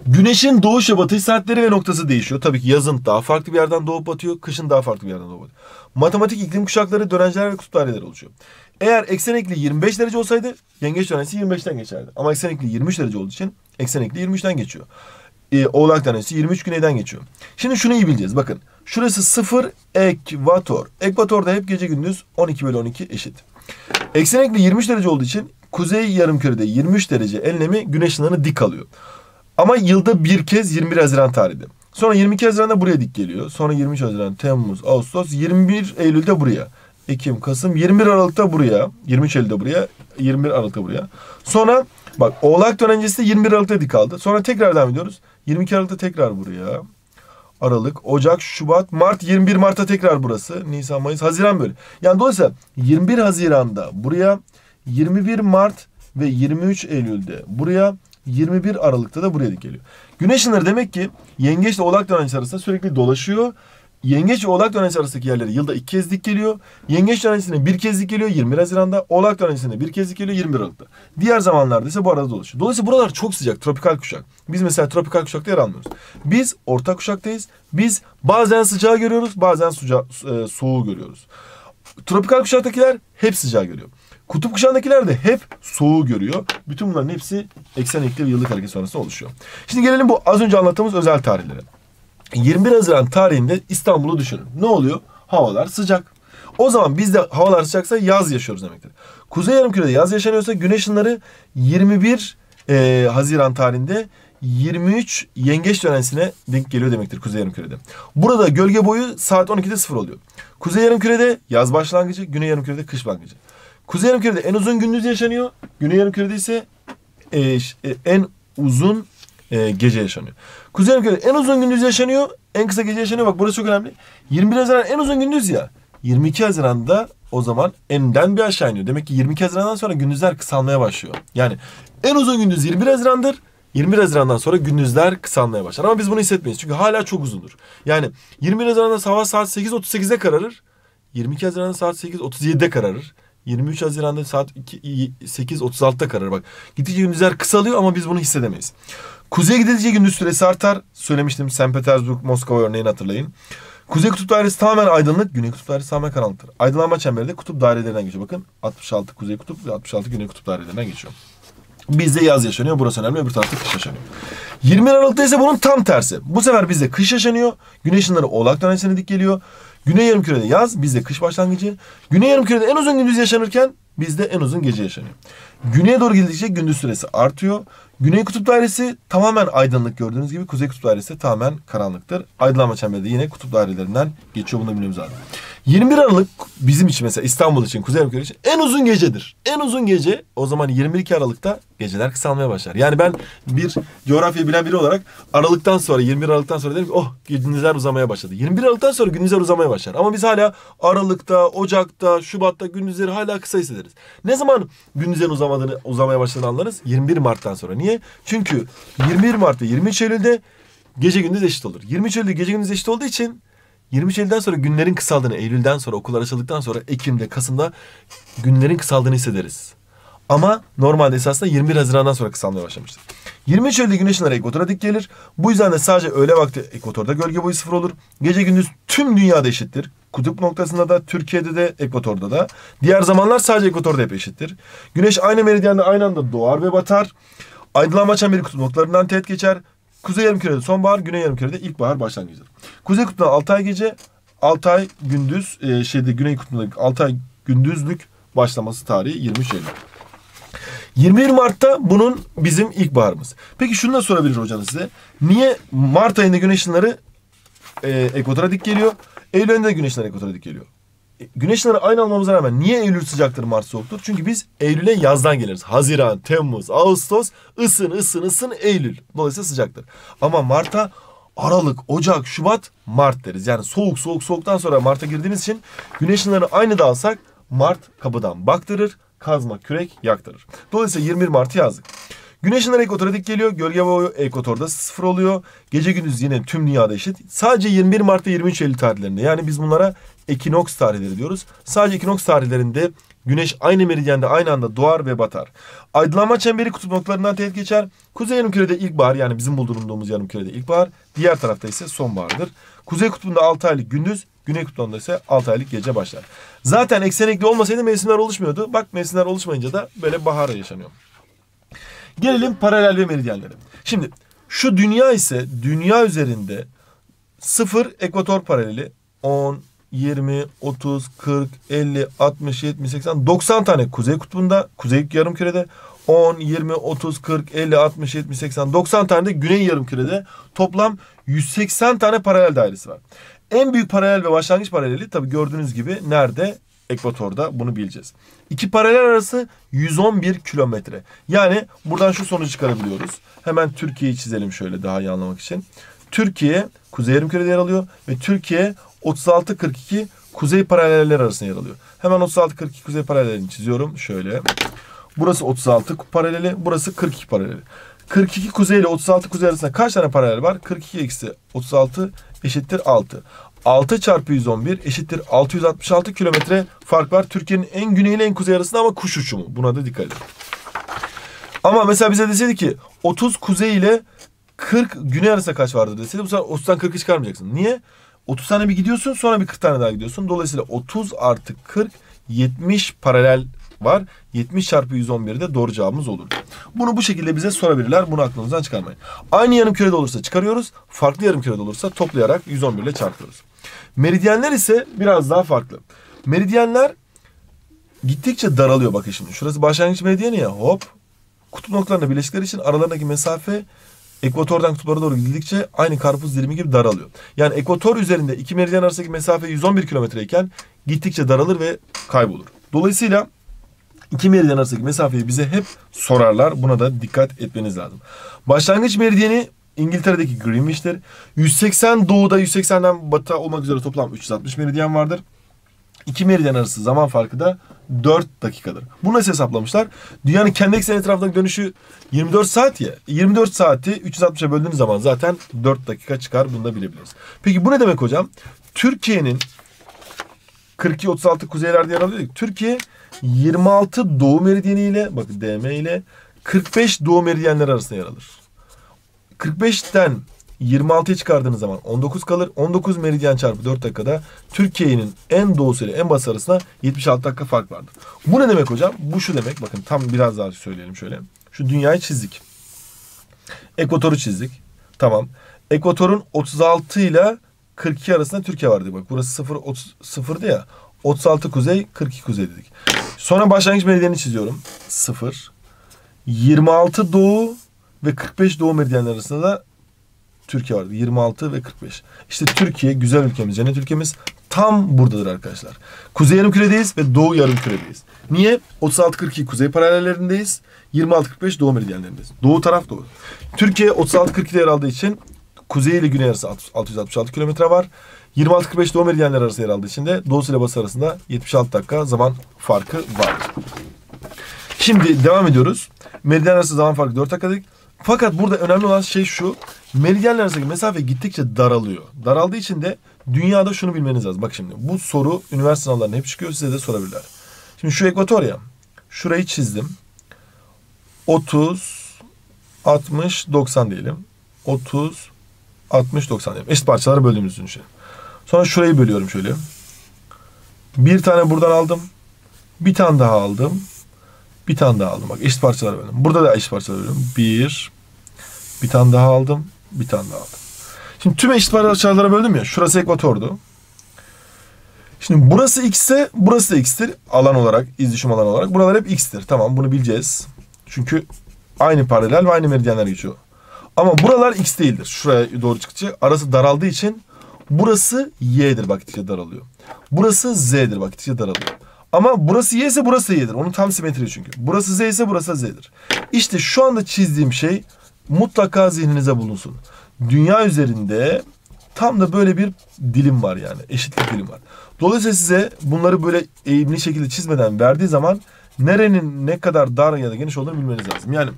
Güneşin doğuş ve batış saatleri ve noktası değişiyor. Tabii ki yazın daha farklı bir yerden doğup batıyor, kışın daha farklı bir yerden doğup batıyor. Matematik iklim kuşakları, dönenciler ve kutup daireleri oluşuyor. Eğer eksen ekli 25 derece olsaydı yengeç dönencesi 25'ten geçerdi. Ama eksen ekli 23 derece olduğu için eksen ekli 23'ten geçiyor. Ee, oğlak dönencesi 23 güneyden geçiyor. Şimdi şunu iyi bileceğiz. Bakın şurası 0 ekvator. Ekvatorda hep gece gündüz 12 bölü 12 eşit. Eksen ekli 23 derece olduğu için kuzey yarımkürede 23 derece enlemi güneş ışınlarını dik alıyor. Ama yılda bir kez 21 Haziran tarihinde. Sonra 22 Haziran'da buraya dik geliyor. Sonra 23 Haziran, Temmuz, Ağustos, 21 Eylül'de buraya. Ekim, Kasım, 21 Aralık'ta buraya. 23 Eylül'de buraya. 21 Aralık'ta buraya. Sonra bak Oğlak dönencesi de 21 Aralık'ta dik aldı. Sonra tekrar devam ediyoruz. 22 Aralık'ta tekrar buraya. Aralık, Ocak, Şubat, Mart, 21 Mart'ta tekrar burası. Nisan, Mayıs, Haziran böyle. Yani dolayısıyla 21 Haziran'da buraya, 21 Mart ve 23 Eylül'de buraya, 21 Aralık'ta da buraya dik geliyor. Güneş ışınları demek ki yengeç ile oğlak dönencesi arasında sürekli dolaşıyor. Yengeç ve oğlak dönencesi arasındaki yerleri yılda iki kez dik geliyor. Yengeç dönencesine bir kez dik geliyor 21 Haziran'da. Oğlak dönencesine bir kez dik geliyor 21 Aralık'ta. Diğer zamanlarda ise bu arada dolaşıyor. Dolayısıyla buralar çok sıcak. Tropikal kuşak. Biz mesela tropikal kuşakta yer almıyoruz. Biz orta kuşaktayız. Biz bazen sıcağı görüyoruz bazen sıca e, soğuğu görüyoruz. Tropikal kuşaktakiler hep sıcağı görüyor. Kutup kuşağındakiler de hep soğuğu görüyor. Bütün bunların hepsi eksen ekli ve yıllık hareket sonrası oluşuyor. Şimdi gelelim bu az önce anlattığımız özel tarihlere. 21 Haziran tarihinde İstanbul'u düşünün. Ne oluyor? Havalar sıcak. O zaman bizde havalar sıcaksa yaz yaşıyoruz demektir. Kuzey yarımkürede yaz yaşanıyorsa güneş ışınları 21 e, Haziran tarihinde 23 yengeç dönemsine denk geliyor demektir Kuzey Yarımküre'de. Burada gölge boyu saat 12'de sıfır oluyor. Kuzey Yarımküre'de yaz başlangıcı, Güney Yarımküre'de kış başlangıcı. Kuzey yarımkürede en uzun gündüz yaşanıyor. Güney yarımkürede ise e, e, en uzun e, gece yaşanıyor. Kuzey yarımkürede en uzun gündüz yaşanıyor. En kısa gece yaşanıyor. Bak burası çok önemli. 21 Haziran en uzun gündüz ya. 22 Haziran'da o zaman enden bir aşağı iniyor. Demek ki 22 Haziran'dan sonra gündüzler kısalmaya başlıyor. Yani en uzun gündüz 21 Haziran'dır. 21 Haziran'dan sonra gündüzler kısalmaya başlar. Ama biz bunu hissetmeyiz. Çünkü hala çok uzundur. Yani 21 Haziran'da hava saat 8.38'de kararır. 22 Haziran'da saat 8.37'de kararır. 23 Haziran'da saat 8.36'da kararır. Bak gittikçe gündüzler kısalıyor ama biz bunu hissedemeyiz. Kuzeye gidildikçe gündüz süresi artar. Söylemiştim St. Petersburg, Moskova örneğini hatırlayın. Kuzey kutup dairesi tamamen aydınlık, güney kutup dairesi tamamen karanlıktır. Aydınlanma çemberi de kutup dairelerinden geçiyor. Bakın 66 kuzey kutup ve 66 güney kutup dairelerinden geçiyor. Bizde yaz yaşanıyor. Burası önemli. Öbür tarafta kış yaşanıyor. 20 Aralık'ta ise bunun tam tersi. Bu sefer bizde kış yaşanıyor. Güneş ışınları oğlak dönemine dik geliyor. Güney yarımkürede yaz, bizde kış başlangıcı. Güney yarımkürede en uzun gündüz yaşanırken bizde en uzun gece yaşanıyor. Güneye doğru gidildikçe gündüz süresi artıyor. Güney kutup dairesi tamamen aydınlık gördüğünüz gibi. Kuzey kutup dairesi tamamen karanlıktır. Aydınlanma çemberi de yine kutup dairelerinden geçiyor. Bunu da bilmemiz lazım. 21 Aralık bizim için mesela İstanbul için, Kuzey Yarımküre için en uzun gecedir. En uzun gece o zaman 22 Aralık'ta geceler kısalmaya başlar. Yani ben bir coğrafya bilen biri olarak Aralık'tan sonra 21 Aralık'tan sonra dedim ki oh gündüzler uzamaya başladı. 21 Aralık'tan sonra gündüzler uzamaya başlar. Ama biz hala Aralık'ta, Ocak'ta, Şubat'ta gündüzleri hala kısa hissederiz. Ne zaman gündüzlerin uzamadığını, uzamaya başladığını anlarız? 21 Mart'tan sonra. Niye? Çünkü 21 Mart'ta 23 Eylül'de gece gündüz eşit olur. 23 Eylül'de gece gündüz eşit olduğu için 23 Eylül'den sonra günlerin kısaldığını, Eylül'den sonra okullar açıldıktan sonra Ekim'de, Kasım'da günlerin kısaldığını hissederiz. Ama normalde esasında 21 Haziran'dan sonra kısalmaya başlamıştır. 23 Eylül'de güneş ışınları ekvatora dik gelir. Bu yüzden de sadece öğle vakti ekvatorda gölge boyu sıfır olur. Gece gündüz tüm dünyada eşittir. Kutup noktasında da, Türkiye'de de, ekvatorda da. Diğer zamanlar sadece ekvatorda hep eşittir. Güneş aynı meridyanda aynı anda doğar ve batar. Aydınlanma çemberi kutup noktalarından teğet geçer. Kuzey yarımkürede sonbahar, güney yarımkürede ilkbahar başlangıcıdır. Kuzey kutbunda 6 ay gece, 6 ay gündüz, e, şeyde güney kutbunda 6 ay gündüzlük başlaması tarihi 23 Eylül. 21 Mart'ta bunun bizim ilkbaharımız. Peki şunu da sorabilir hocanız size. Niye Mart ayında güneş ışınları e, ekvatora dik geliyor? Eylül ayında güneş ışınları ekvatora dik geliyor. Güneş ışınları aynı olmamıza rağmen niye Eylül sıcaktır Mart soğuktur? Çünkü biz Eylül'e yazdan geliriz. Haziran, Temmuz, Ağustos ısın ısın ısın Eylül. Dolayısıyla sıcaktır. Ama Mart'a Aralık, Ocak, Şubat, Mart deriz. Yani soğuk soğuk soğuktan sonra Mart'a girdiğimiz için güneş ışınlarını aynı da alsak Mart kapıdan baktırır kazma, kürek yaktırır. Dolayısıyla 21 Mart'ı yazdık. Güneş ışınları ekvatora dik geliyor. Gölge boyu ekvatorda sıfır oluyor. Gece gündüz yine tüm dünyada eşit. Sadece 21 Mart'ta 23 Eylül tarihlerinde. Yani biz bunlara ekinoks tarihleri diyoruz. Sadece ekinoks tarihlerinde Güneş aynı meridyende aynı anda doğar ve batar. Aydınlanma çemberi kutup noktalarından teğet geçer. Kuzey yarımkürede ilkbahar yani bizim bulunduğumuz yarımkürede ilkbahar. Diğer tarafta ise sonbahardır. Kuzey kutbunda 6 aylık gündüz, güney kutbunda ise 6 aylık gece başlar. Zaten eksenekli olmasaydı mevsimler oluşmuyordu. Bak mevsimler oluşmayınca da böyle bahar yaşanıyor. Gelelim paralel ve meridyenlere. Şimdi şu dünya ise dünya üzerinde sıfır ekvator paraleli 10, 20, 30, 40, 50, 60, 70, 80, 90 tane kuzey kutbunda, kuzey yarımkürede 10, 20, 30, 40, 50, 60, 70, 80, 90 tane de güney yarımkürede toplam 180 tane paralel dairesi var. En büyük paralel ve başlangıç paraleli tabi gördüğünüz gibi nerede? Ekvatorda bunu bileceğiz. İki paralel arası 111 kilometre. Yani buradan şu sonucu çıkarabiliyoruz. Hemen Türkiye'yi çizelim şöyle daha iyi anlamak için. Türkiye kuzey yarımkürede yer alıyor ve Türkiye 36-42 kuzey paraleller arasında yer alıyor. Hemen 36-42 kuzey paralelini çiziyorum. Şöyle. Burası 36 paraleli, burası 42 paraleli. 42 kuzey ile 36 kuzey arasında kaç tane paralel var? 42 eksi 36 eşittir 6. 6 çarpı 111 eşittir 666 kilometre fark var. Türkiye'nin en güney ile en kuzey arasında ama kuş uçumu. Buna da dikkat edin. Ama mesela bize deseydi ki 30 kuzey ile 40 güney arasında kaç vardır deseydi bu sefer 30'dan 40'ı çıkarmayacaksın. Niye? 30 tane bir gidiyorsun sonra bir 40 tane daha gidiyorsun. Dolayısıyla 30 artı 40 70 paralel var. 70 çarpı 111 de doğru cevabımız olur. Bunu bu şekilde bize sorabilirler. Bunu aklınızdan çıkarmayın. Aynı yarım kürede olursa çıkarıyoruz. Farklı yarım kürede olursa toplayarak 111 ile çarpıyoruz. Meridyenler ise biraz daha farklı. Meridyenler gittikçe daralıyor bakın şimdi. Şurası başlangıç meridyeni ya hop. Kutup noktalarına birleştikleri için aralarındaki mesafe ekvatordan kutuplara doğru gidildikçe aynı karpuz dilimi gibi daralıyor. Yani ekvator üzerinde iki meridyen arasındaki mesafe 111 kilometreyken gittikçe daralır ve kaybolur. Dolayısıyla iki meridyen arasındaki mesafeyi bize hep sorarlar. Buna da dikkat etmeniz lazım. Başlangıç meridyeni İngiltere'deki Greenwich'tir. 180 doğuda 180'den batı olmak üzere toplam 360 meridyen vardır. İki meridyen arası zaman farkı da 4 dakikadır. Bunu nasıl hesaplamışlar? Dünyanın kendi ekseni etrafındaki dönüşü 24 saat ya. 24 saati 360'a böldüğünüz zaman zaten 4 dakika çıkar. Bunu da bilebiliriz. Peki bu ne demek hocam? Türkiye'nin 42-36 kuzeylerde yer alıyor. Türkiye 26 doğu meridyeni ile bakın DM ile 45 doğu meridyenleri arasında yer alır. 45'ten 26'ya çıkardığınız zaman 19 kalır. 19 meridyen çarpı 4 dakikada Türkiye'nin en doğusu ile en batı arasında 76 dakika fark vardır. Bu ne demek hocam? Bu şu demek. Bakın tam biraz daha söyleyelim şöyle. Şu dünyayı çizdik. Ekvatoru çizdik. Tamam. Ekvatorun 36 ile 42 arasında Türkiye vardı. Bak burası 0 30 0'dı ya. 36 kuzey, 42 kuzey dedik. Sonra başlangıç meridyenini çiziyorum. 0. 26 doğu ve 45 doğu meridyenler arasında da Türkiye vardı. 26 ve 45. İşte Türkiye güzel ülkemiz, cennet ülkemiz tam buradadır arkadaşlar. Kuzey yarım küredeyiz ve doğu yarım küredeyiz. Niye? 36-42 kuzey paralellerindeyiz. 26-45 doğu meridyenlerindeyiz. Doğu taraf doğu. Türkiye 36-42'de yer aldığı için kuzey ile güney arası 666 kilometre var. 26-45 doğu meridyenler arası yer aldığı için de doğu ile batı arasında 76 dakika zaman farkı var. Şimdi devam ediyoruz. Meridyen arası zaman farkı 4 dakikalık. Fakat burada önemli olan şey şu. Meridyenler arasındaki mesafe gittikçe daralıyor. Daraldığı için de dünyada şunu bilmeniz lazım. Bak şimdi bu soru üniversite sınavlarında hep çıkıyor. Size de sorabilirler. Şimdi şu ekvator ya. Şurayı çizdim. 30, 60, 90 diyelim. 30, 60, 90 diyelim. Eşit parçalara böldüğümüzü düşünelim. Sonra şurayı bölüyorum şöyle. Bir tane buradan aldım. Bir tane daha aldım. Bir tane daha aldım. Bak eşit parçalar böldüm. Burada da eşit parçalar böldüm. Bir. Bir tane daha aldım. Bir tane daha aldım. Şimdi tüm eşit parçalara böldüm ya. Şurası ekvatordu. Şimdi burası x ise burası da x'tir. Alan olarak, iz düşüm alanı olarak. Buralar hep x'tir. Tamam bunu bileceğiz. Çünkü aynı paralel ve aynı meridyenler geçiyor. Ama buralar x değildir. Şuraya doğru çıktıkça arası daraldığı için burası y'dir bak gittikçe daralıyor. Burası z'dir bak gittikçe daralıyor. Ama burası y ise burası y'dir. Onun tam simetri çünkü. Burası z ise burası z'dir. İşte şu anda çizdiğim şey mutlaka zihninize bulunsun. Dünya üzerinde tam da böyle bir dilim var yani. Eşitlik dilim var. Dolayısıyla size bunları böyle eğimli şekilde çizmeden verdiği zaman nerenin ne kadar dar ya da geniş olduğunu bilmeniz lazım. Yani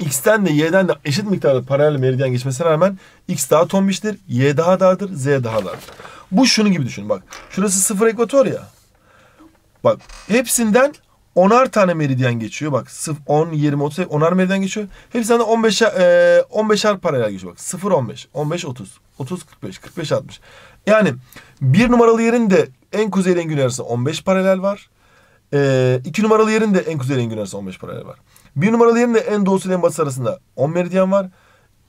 X'ten de Y'den de eşit miktarda paralel meridyen geçmesine rağmen X daha tombiştir, Y daha dardır, Z daha dardır. Bu şunu gibi düşün bak. Şurası sıfır ekvator ya. Bak hepsinden onar tane meridyen geçiyor. Bak 0, 10, 20, 30, onar meridyen geçiyor. Hepsinden de 15, e, 15'er paralel geçiyor. Bak 0, 15, 15, 30, 30, 45, 45, 60. Yani bir numaralı yerin de en kuzey en güney arasında 15 paralel var. E, iki numaralı yerin de en kuzey en güney arasında 15 paralel var. Bir numaralı yerin de en doğusu ile en batısı arasında 10 meridyen var.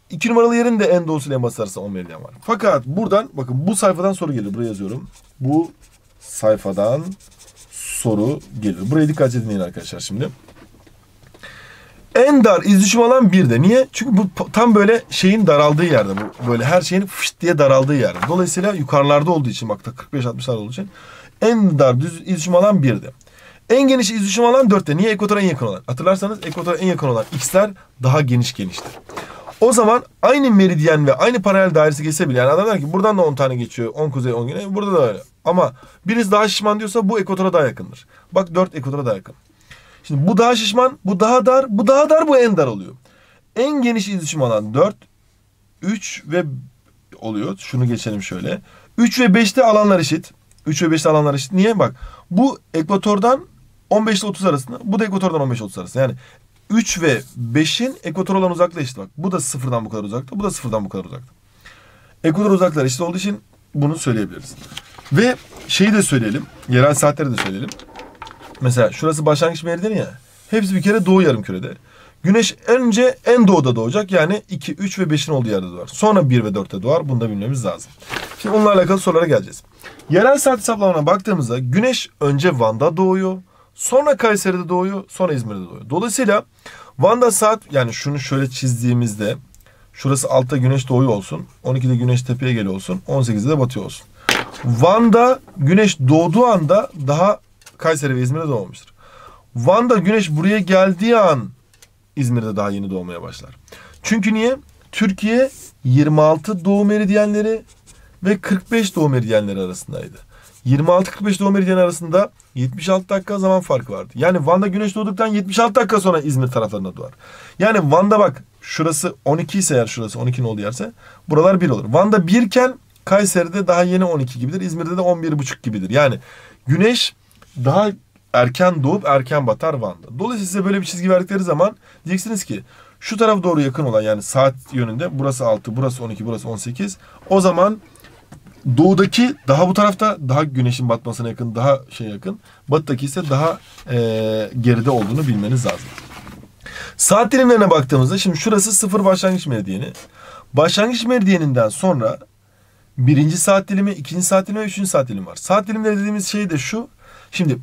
İki numaralı yerin de en doğusu ile en batısı arasında 10 meridyen var. Fakat buradan bakın bu sayfadan soru geliyor. Buraya yazıyorum. Bu sayfadan soru geliyor. Buraya dikkat dinleyin arkadaşlar şimdi. En dar iz düşüm alan bir de. Niye? Çünkü bu tam böyle şeyin daraldığı yerde. Bu böyle her şeyin fışt diye daraldığı yerde. Dolayısıyla yukarılarda olduğu için bak 45-60'lar olduğu için en dar düz iz düşüm alan bir de. En geniş iz düşüm alan 4'te. Niye ekvatora en yakın olan? Hatırlarsanız ekvatora en yakın olan x'ler daha geniş geniştir. O zaman aynı meridyen ve aynı paralel dairesi geçse bile yani adam der ki buradan da 10 tane geçiyor. 10 kuzey 10 güney. Burada da öyle. Ama birisi daha şişman diyorsa bu ekvatora daha yakındır. Bak 4 ekvatora daha yakın. Şimdi bu daha şişman, bu daha dar, bu daha dar, bu en dar oluyor. En geniş iz düşüm alan 4, 3 ve oluyor. Şunu geçelim şöyle. 3 ve 5'te alanlar eşit. 3 ve 5'te alanlar eşit. Niye? Bak bu ekvatordan 15 ile 30 arasında. Bu da ekvatordan 15 ile 30 arasında. Yani 3 ve 5'in ekvator olan uzaklığı eşit bak. Bu da sıfırdan bu kadar uzakta. Bu da sıfırdan bu kadar uzakta. Ekvator uzaklıkları eşit olduğu için bunu söyleyebiliriz. Ve şeyi de söyleyelim. Yerel saatleri de söyleyelim. Mesela şurası başlangıç meridyeni ya. Hepsi bir kere doğu yarım kürede. Güneş önce en doğuda doğacak. Yani 2, 3 ve 5'in olduğu yerde doğar. Sonra 1 ve 4'te doğar. Bunu da bilmemiz lazım. Şimdi onunla alakalı sorulara geleceğiz. Yerel saat hesaplamana baktığımızda güneş önce Van'da doğuyor. Sonra Kayseri'de doğuyor. Sonra İzmir'de doğuyor. Dolayısıyla Van'da saat yani şunu şöyle çizdiğimizde şurası altta güneş doğuyor olsun. 12'de güneş tepeye geliyor olsun. 18'de de batıyor olsun. Van'da güneş doğduğu anda daha Kayseri ve İzmir'de doğmamıştır. Van'da güneş buraya geldiği an İzmir'de daha yeni doğmaya başlar. Çünkü niye? Türkiye 26 doğu meridyenleri ve 45 doğu meridyenleri arasındaydı. 26-45 doğu meridyen arasında 76 dakika zaman farkı vardı. Yani Van'da güneş doğduktan 76 dakika sonra İzmir taraflarında doğar. Yani Van'da bak şurası 12 ise eğer şurası 12'nin olduğu yerse buralar 1 olur. Van'da 1 iken Kayseri'de daha yeni 12 gibidir. İzmir'de de 11.5 gibidir. Yani güneş daha erken doğup erken batar Van'da. Dolayısıyla size böyle bir çizgi verdikleri zaman diyeceksiniz ki şu taraf doğru yakın olan yani saat yönünde burası 6, burası 12, burası 18. O zaman doğudaki daha bu tarafta daha güneşin batmasına yakın, daha şey yakın. Batıdaki ise daha e, geride olduğunu bilmeniz lazım. Saat dilimlerine baktığımızda şimdi şurası sıfır başlangıç meridyeni. Başlangıç meridyeninden sonra birinci saat dilimi, ikinci saat dilimi ve üçüncü saat dilimi var. Saat dilimleri dediğimiz şey de şu. Şimdi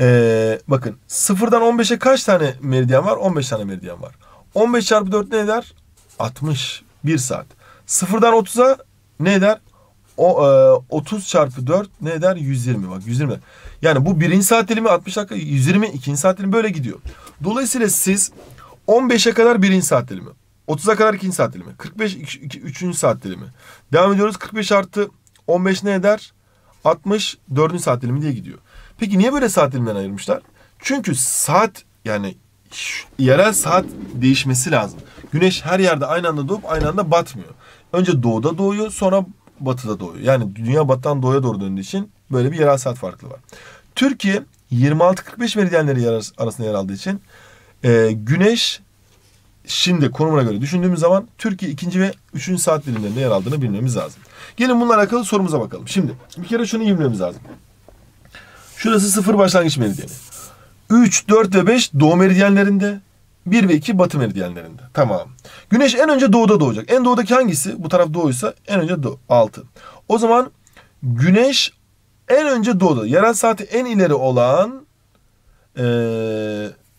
ee, bakın sıfırdan 15'e kaç tane meridyen var? 15 tane meridyen var. 15 çarpı 4 ne eder? 60. 1 saat. Sıfırdan 30'a ne eder? O, e, 30 çarpı 4 ne eder? 120 bak 120. Yani bu birinci saat dilimi 60 dakika 120 ikinci saat dilimi böyle gidiyor. Dolayısıyla siz 15'e kadar birinci saat dilimi. 30'a kadar ikinci saat dilimi. 45 2, 3. saat dilimi. Devam ediyoruz. 45 artı 15 ne eder? 60 4. saat dilimi diye gidiyor. Peki niye böyle saat dilimlerine ayırmışlar? Çünkü saat yani yerel saat değişmesi lazım. Güneş her yerde aynı anda doğup aynı anda batmıyor. Önce doğuda doğuyor sonra batıda doğuyor. Yani dünya batıdan doğuya doğru döndüğü için böyle bir yerel saat farklı var. Türkiye 26-45 meridyenleri arasında yer aldığı için e, güneş şimdi konumuna göre düşündüğümüz zaman Türkiye ikinci ve üçüncü saat dilimlerinde yer aldığını bilmemiz lazım. Gelin bununla alakalı sorumuza bakalım. Şimdi bir kere şunu bilmemiz lazım. Şurası sıfır başlangıç meridyeni. 3, 4 ve 5 doğu meridyenlerinde. 1 ve 2 batı meridyenlerinde. Tamam. Güneş en önce doğuda doğacak. En doğudaki hangisi? Bu taraf doğuysa en önce doğu. 6. O zaman güneş en önce doğdu. Yerel saati en ileri olan ee,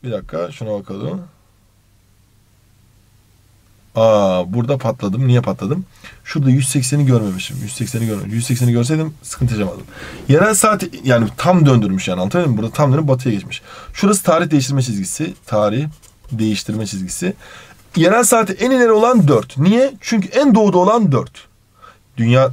bir dakika şuna bakalım. Aa burada patladım. Niye patladım? Şurada 180'i görmemişim. 180'i görmemişim. 180'i görseydim sıkıntı yaşamadım. Yerel saat yani tam döndürmüş yani anlatabiliyor muyum? Burada tam dönüp batıya geçmiş. Şurası tarih değiştirme çizgisi. Tarih değiştirme çizgisi. Yerel saati en ileri olan 4. Niye? Çünkü en doğuda olan 4. Dünya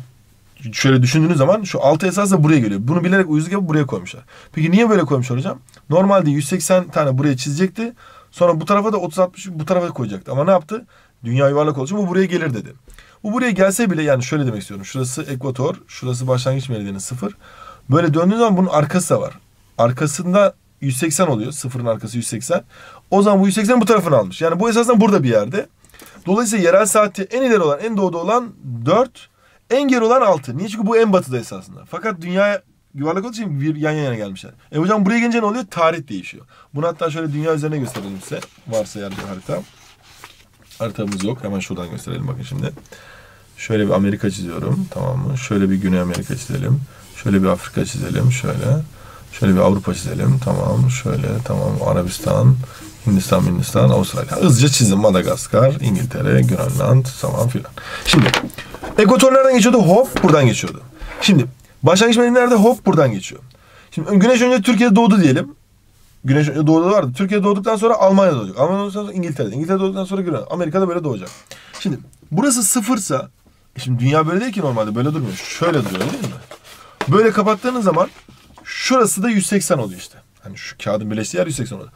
şöyle düşündüğünüz zaman şu altı esas da buraya geliyor. Bunu bilerek uyuzluk yapıp buraya koymuşlar. Peki niye böyle koymuşlar hocam? Normalde 180 tane buraya çizecekti. Sonra bu tarafa da 30-60 bu tarafa koyacaktı. Ama ne yaptı? Dünya yuvarlak olduğu için bu buraya gelir dedi. Bu buraya gelse bile yani şöyle demek istiyorum. Şurası ekvator, şurası başlangıç meridyeni sıfır. Böyle döndüğün zaman bunun arkası da var. Arkasında 180 oluyor. Sıfırın arkası 180. O zaman bu 180 bu tarafını almış. Yani bu esasen burada bir yerde. Dolayısıyla yerel saati en ileri olan, en doğuda olan 4, en geri olan 6. Niye? Çünkü bu en batıda esasında. Fakat dünya yuvarlak olduğu için bir yan yana gelmişler. E hocam buraya gelince ne oluyor? Tarih değişiyor. Bunu hatta şöyle dünya üzerine gösterelim size. Varsa yani bir harita. Haritamız yok. Hemen şuradan gösterelim bakın şimdi. Şöyle bir Amerika çiziyorum. Tamam mı? Şöyle bir Güney Amerika çizelim. Şöyle bir Afrika çizelim. Şöyle. Şöyle bir Avrupa çizelim. Tamam. Şöyle. Tamam. Arabistan. Hindistan, Hindistan, Avustralya. Hızlıca çizdim. Madagaskar, İngiltere, Grönland, tamam filan. Şimdi ekvator nereden geçiyordu? Hop buradan geçiyordu. Şimdi başlangıç nerede? Hop buradan geçiyor. Şimdi güneş önce Türkiye'de doğdu diyelim. Güneş doğuda vardı. Türkiye doğduktan sonra Almanya doğacak. Almanya doğduktan sonra İngiltere. İngiltere doğduktan sonra Grönland. Amerika'da böyle doğacak. Şimdi burası sıfırsa e şimdi dünya böyle değil ki normalde. Böyle durmuyor. Şöyle duruyor değil mi? Böyle kapattığınız zaman şurası da 180 oluyor işte. Hani şu kağıdın birleştiği yer 180 oluyor.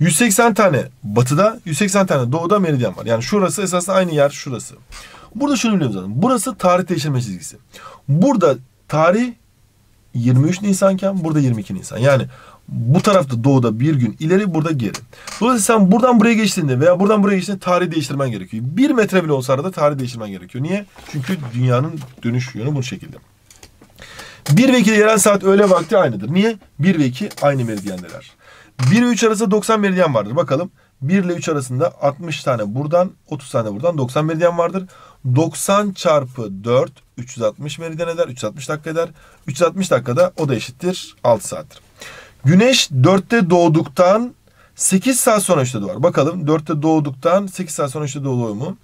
180 tane batıda, 180 tane doğuda meridyen var. Yani şurası esasında aynı yer şurası. Burada şunu biliyorum zaten. Burası tarih değiştirme çizgisi. Burada tarih 23 Nisanken burada 22 Nisan. Yani bu tarafta doğuda bir gün ileri burada geri. Dolayısıyla sen buradan buraya geçtiğinde veya buradan buraya geçtiğinde tarih değiştirmen gerekiyor. Bir metre bile olsa arada tarih değiştirmen gerekiyor. Niye? Çünkü dünyanın dönüş yönü bu şekilde. 1 ve 2'de yerel saat öğle vakti aynıdır. Niye? 1 ve 2 aynı meridyendeler. 1 ve 3 arasında 90 meridyen vardır. Bakalım 1 ile 3 arasında 60 tane buradan 30 tane buradan 90 meridyen vardır. 90 çarpı 4 360 meridyen eder. 360 dakika eder. 360 dakikada o da eşittir 6 saattir. Güneş 4'te doğduktan 8 saat sonra işte doğar. Bakalım 4'te doğduktan 8 saat sonra işte doğuyor mu?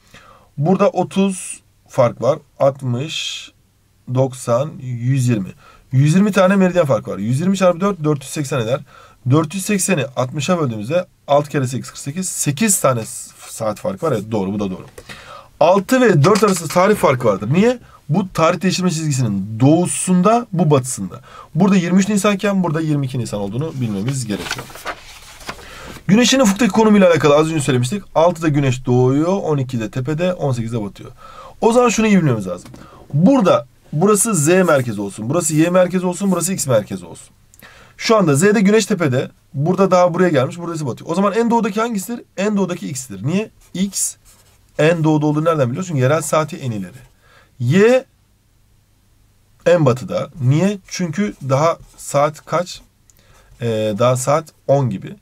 Burada 30 fark var. 60, 90, 120. 120 tane meridyen fark var. 120 çarpı 4 480 eder. 480'i 60'a böldüğümüzde 6 kere 8 48. 8 tane saat fark var. Evet doğru bu da doğru. 6 ve 4 arası tarih farkı vardır. Niye? Bu tarih değiştirme çizgisinin doğusunda, bu batısında. Burada 23 Nisanken burada 22 Nisan olduğunu bilmemiz gerekiyor. Güneşin ufuktaki konumuyla alakalı az önce söylemiştik. 6'da güneş doğuyor, 12'de tepede, 18'de batıyor. O zaman şunu iyi bilmemiz lazım. Burada burası Z merkezi olsun, burası Y merkezi olsun, burası X merkezi olsun. Şu anda Z'de güneş tepede, burada daha buraya gelmiş, burası batıyor. O zaman en doğudaki hangisidir? En doğudaki X'tir. Niye? X en doğuda olduğunu nereden biliyorsun? Yerel saati en ileri. Y en batıda. Niye? Çünkü daha saat kaç? Ee, daha saat 10 gibi.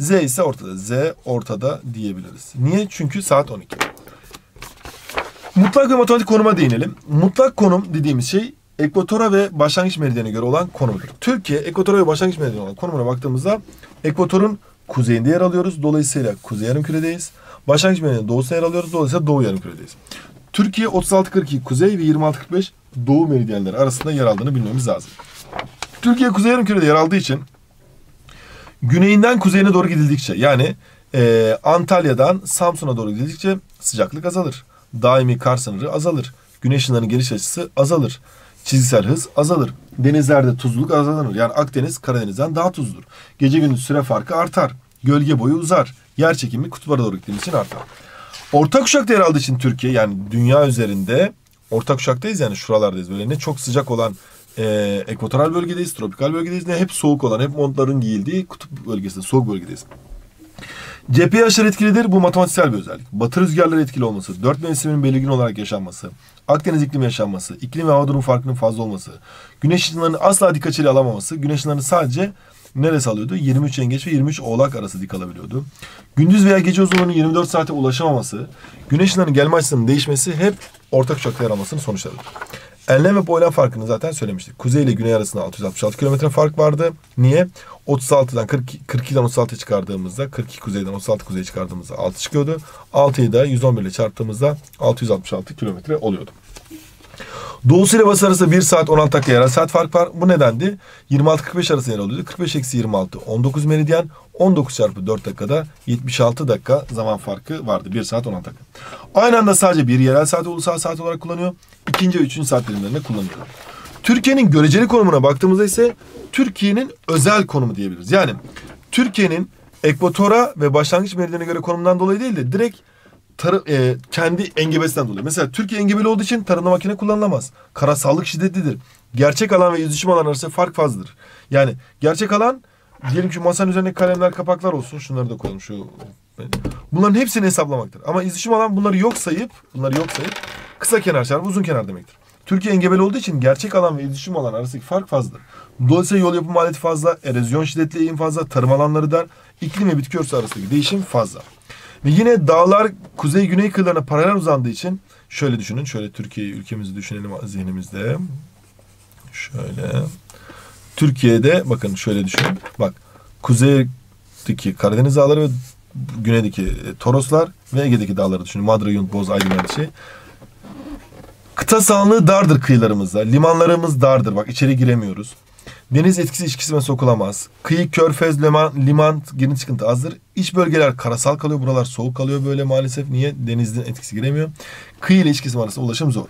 Z ise ortada. Z ortada diyebiliriz. Niye? Çünkü saat 12. Mutlak ve matematik konuma değinelim. Mutlak konum dediğimiz şey ekvatora ve başlangıç meridyene göre olan konumdur. Türkiye ekvatora ve başlangıç meridyene olan konumuna baktığımızda ekvatorun kuzeyinde yer alıyoruz. Dolayısıyla kuzey yarımküredeyiz. Başlangıç meridyene doğusunda yer alıyoruz. Dolayısıyla doğu yarımküredeyiz. Türkiye 36-42 kuzey ve 26-45 doğu meridyenleri arasında yer aldığını bilmemiz lazım. Türkiye kuzey yarımkürede yer aldığı için güneyinden kuzeyine doğru gidildikçe yani e, Antalya'dan Samsun'a doğru gidildikçe sıcaklık azalır. Daimi kar sınırı azalır. Güneş ışınlarının geliş açısı azalır. Çizgisel hız azalır. Denizlerde tuzluluk azalır. Yani Akdeniz Karadeniz'den daha tuzludur. Gece gündüz süre farkı artar. Gölge boyu uzar. Yer çekimi kutuplara doğru gittiğimiz için artar. Orta kuşakta yer aldığı için Türkiye yani dünya üzerinde orta kuşaktayız yani şuralardayız. Böyle ne çok sıcak olan e, ekvatoral bölgedeyiz, tropikal bölgedeyiz. Ne hep soğuk olan, hep montların giyildiği kutup bölgesinde, soğuk bölgedeyiz. Cephe aşırı etkilidir. Bu matematiksel bir özellik. Batı rüzgarları etkili olması, dört mevsimin belirgin olarak yaşanması, Akdeniz iklimi yaşanması, iklim ve hava durumu farkının fazla olması, güneş ışınlarının asla dik açıyla alamaması, güneş ışınlarını sadece neresi alıyordu? 23 yengeç ve 23 oğlak arası dik alabiliyordu. Gündüz veya gece uzunluğunun 24 saate ulaşamaması, güneş ışınlarının gelme açısının değişmesi hep ortak kuşakta yer almasının sonuçlarıdır. Enlem ve boylam farkını zaten söylemiştik. Kuzey ile güney arasında 666 kilometre fark vardı. Niye? 36'dan 40, 42'den 36 çıkardığımızda 42 kuzeyden 36 kuzeye çıkardığımızda 6 çıkıyordu. 6'yı da 111 ile çarptığımızda 666 kilometre oluyordu. Doğusu ile batı arasında 1 saat 16 dakika yarım saat fark var. Bu nedendi? 26-45 arası yer alıyordu. 45 eksi 26 19 meridyen. 19 çarpı 4 dakikada 76 dakika zaman farkı vardı. 1 saat 16 dakika. Aynı anda sadece bir yerel saati ulusal saat olarak kullanıyor. İkinci ve üçüncü saat dilimlerinde kullanıyor. Türkiye'nin göreceli konumuna baktığımızda ise Türkiye'nin özel konumu diyebiliriz. Yani Türkiye'nin ekvatora ve başlangıç meridyene göre konumundan dolayı değil de direkt tarı, e, kendi engebesinden dolayı. Mesela Türkiye engebeli olduğu için tarımda makine kullanılamaz. Karasallık şiddetlidir. Gerçek alan ve yüzleşim alan arasında fark fazladır. Yani gerçek alan diyelim ki masanın üzerinde kalemler kapaklar olsun. Şunları da koyalım şu. Bunların hepsini hesaplamaktır. Ama izleşim alan bunları yok sayıp bunları yok sayıp kısa kenar çarpı uzun kenar demektir. Türkiye engebeli olduğu için gerçek alan ve iletişim alan arasındaki fark fazladır. Dolayısıyla yol yapım maliyeti fazla, erozyon şiddetli eğim fazla, tarım alanları dar, iklim ve bitki örtüsü arasındaki değişim fazla. Ve yine dağlar kuzey-güney kıyılarına paralel uzandığı için şöyle düşünün. Şöyle Türkiye'yi ülkemizi düşünelim zihnimizde. Şöyle. Türkiye'de bakın şöyle düşünün. Bak kuzeydeki Karadeniz dağları ve güneydeki Toroslar ve Ege'deki dağları düşünün. Madra, Yunt, Boz, Aydın şey. Kıta sahanlığı dardır kıyılarımızda. Limanlarımız dardır. Bak içeri giremiyoruz. Deniz etkisi iç kesime sokulamaz. Kıyı, körfez, liman, liman girin çıkıntı azdır. İç bölgeler karasal kalıyor. Buralar soğuk kalıyor böyle maalesef. Niye? Denizin etkisi giremiyor. Kıyı ile iç kesim arasında ulaşım zor.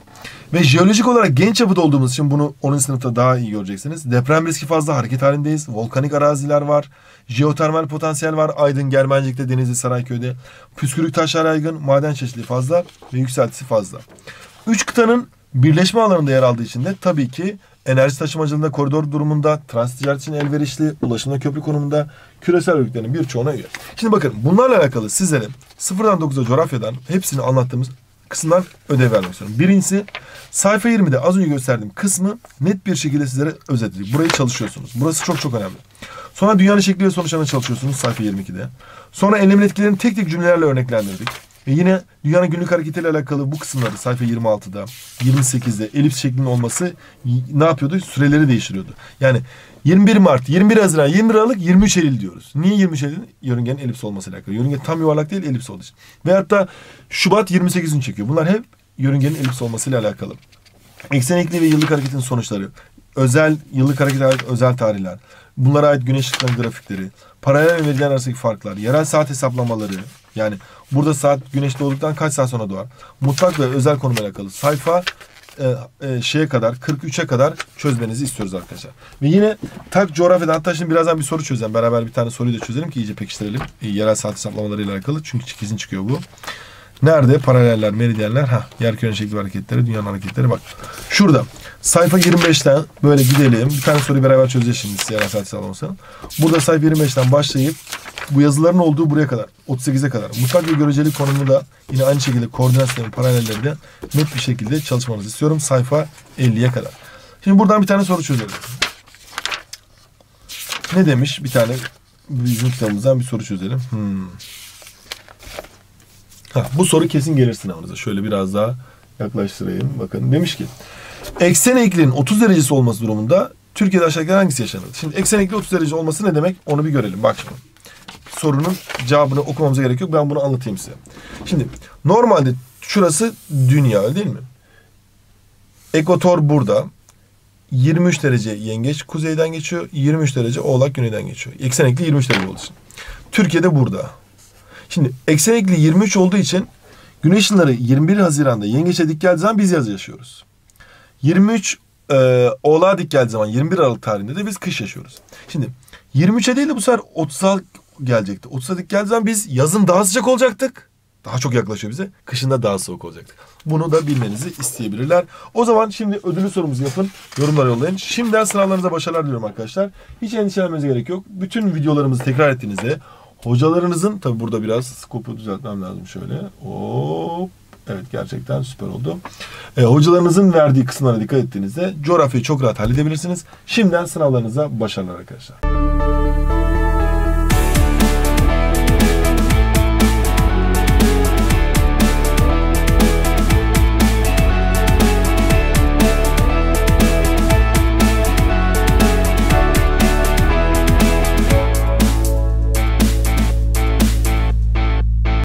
Ve jeolojik olarak genç yapıda olduğumuz için bunu 10. sınıfta daha iyi göreceksiniz. Deprem riski fazla hareket halindeyiz. Volkanik araziler var. Jeotermal potansiyel var. Aydın, Germencik'te, Denizli, Sarayköy'de. Püskürük taşlar yaygın. Maden çeşitliliği fazla ve yükseltisi fazla. Üç kıtanın birleşme alanında yer aldığı için de tabii ki enerji taşımacılığında koridor durumunda, transit ticaret için elverişli, ulaşımda köprü konumunda küresel örgütlerin birçoğuna üye. Şimdi bakın bunlarla alakalı sizlere sıfırdan 9'a coğrafyadan hepsini anlattığımız kısımlar ödev vermek istiyorum. Birincisi sayfa 20'de az önce gösterdiğim kısmı net bir şekilde sizlere özetledik. Burayı çalışıyorsunuz. Burası çok çok önemli. Sonra dünyanın şekli ve sonuçlarına çalışıyorsunuz sayfa 22'de. Sonra eylemin etkilerini tek tek cümlelerle örneklendirdik. Ve yine dünyanın günlük hareketiyle alakalı bu kısımları sayfa 26'da, 28'de elips şeklinin olması ne yapıyordu? Süreleri değiştiriyordu. Yani 21 Mart, 21 Haziran, 21 Aralık, 23 Eylül diyoruz. Niye 23 Eylül? Yörüngenin elips olmasıyla alakalı. Yörünge tam yuvarlak değil, elips olduğu için. Veyahut da Şubat 28'ini çekiyor. Bunlar hep yörüngenin elips olmasıyla alakalı. Eksenekli ve yıllık hareketin sonuçları. Özel yıllık harekete özel tarihler. Bunlara ait güneş ışıklarının grafikleri. Paralel meridyen arasındaki farklar. Yerel saat hesaplamaları. Yani burada saat güneş doğduktan kaç saat sonra doğar? Mutlak ve özel konumla alakalı sayfa e, e, şeye kadar 43'e kadar çözmenizi istiyoruz arkadaşlar. Ve yine tak coğrafyada hatta şimdi birazdan bir soru çözelim. Beraber bir tane soruyu da çözelim ki iyice pekiştirelim. E, yerel saat hesaplamalarıyla alakalı. Çünkü kesin çıkıyor bu. Nerede? Paraleller, meridyenler. Ha, yer kürenin şekli hareketleri, dünyanın hareketleri. Bak şurada. Sayfa 25'ten böyle gidelim. Bir tane soruyu beraber çözeceğiz şimdi yerel saat hesaplamasının. Burada sayfa 25'ten başlayıp bu yazıların olduğu buraya kadar 38'e kadar mutlak ve göreceli konumu da yine aynı şekilde koordinat sistemi paralelleri de net bir şekilde çalışmanızı istiyorum sayfa 50'ye kadar. Şimdi buradan bir tane soru çözelim. Ne demiş? Bir tane bizim kitabımızdan bir soru çözelim. Hmm. Ha, bu soru kesin gelir sınavınıza. Şöyle biraz daha yaklaştırayım. Bakın demiş ki eksen eğikliğinin 30 derecesi olması durumunda Türkiye'de aşağıdakilerden hangisi yaşanır? Şimdi eksen eğikliği 30 derece olması ne demek? Onu bir görelim. Bak şimdi. Sorunun cevabını okumamıza gerek yok. Ben bunu anlatayım size. Şimdi normalde şurası dünya değil mi? Ekvator burada. 23 derece yengeç kuzeyden geçiyor. 23 derece oğlak güneyden geçiyor. Eksen eğikliği 23 derece olduğu için. Türkiye'de burada. Şimdi eksen eğikliği 23 olduğu için güneş ışınları 21 Haziran'da yengeçe dik geldiği zaman biz yaz yaşıyoruz. 23 e, oğlağa dik geldiği zaman 21 Aralık tarihinde de biz kış yaşıyoruz. Şimdi 23'e değil de bu sefer 30'a gelecekti. 30'a dik geldiği zaman biz yazın daha sıcak olacaktık. Daha çok yaklaşıyor bize. Kışında daha soğuk olacaktık. Bunu da bilmenizi isteyebilirler. O zaman şimdi ödülü sorumuzu yapın. Yorumlara yollayın. Şimdiden sınavlarınıza başarılar diliyorum arkadaşlar. Hiç endişelenmenize gerek yok. Bütün videolarımızı tekrar ettiğinizde hocalarınızın tabi burada biraz skopu düzeltmem lazım şöyle. Hop. Evet gerçekten süper oldu. E, hocalarınızın verdiği kısımlara dikkat ettiğinizde coğrafyayı çok rahat halledebilirsiniz. Şimdiden sınavlarınıza başarılar arkadaşlar.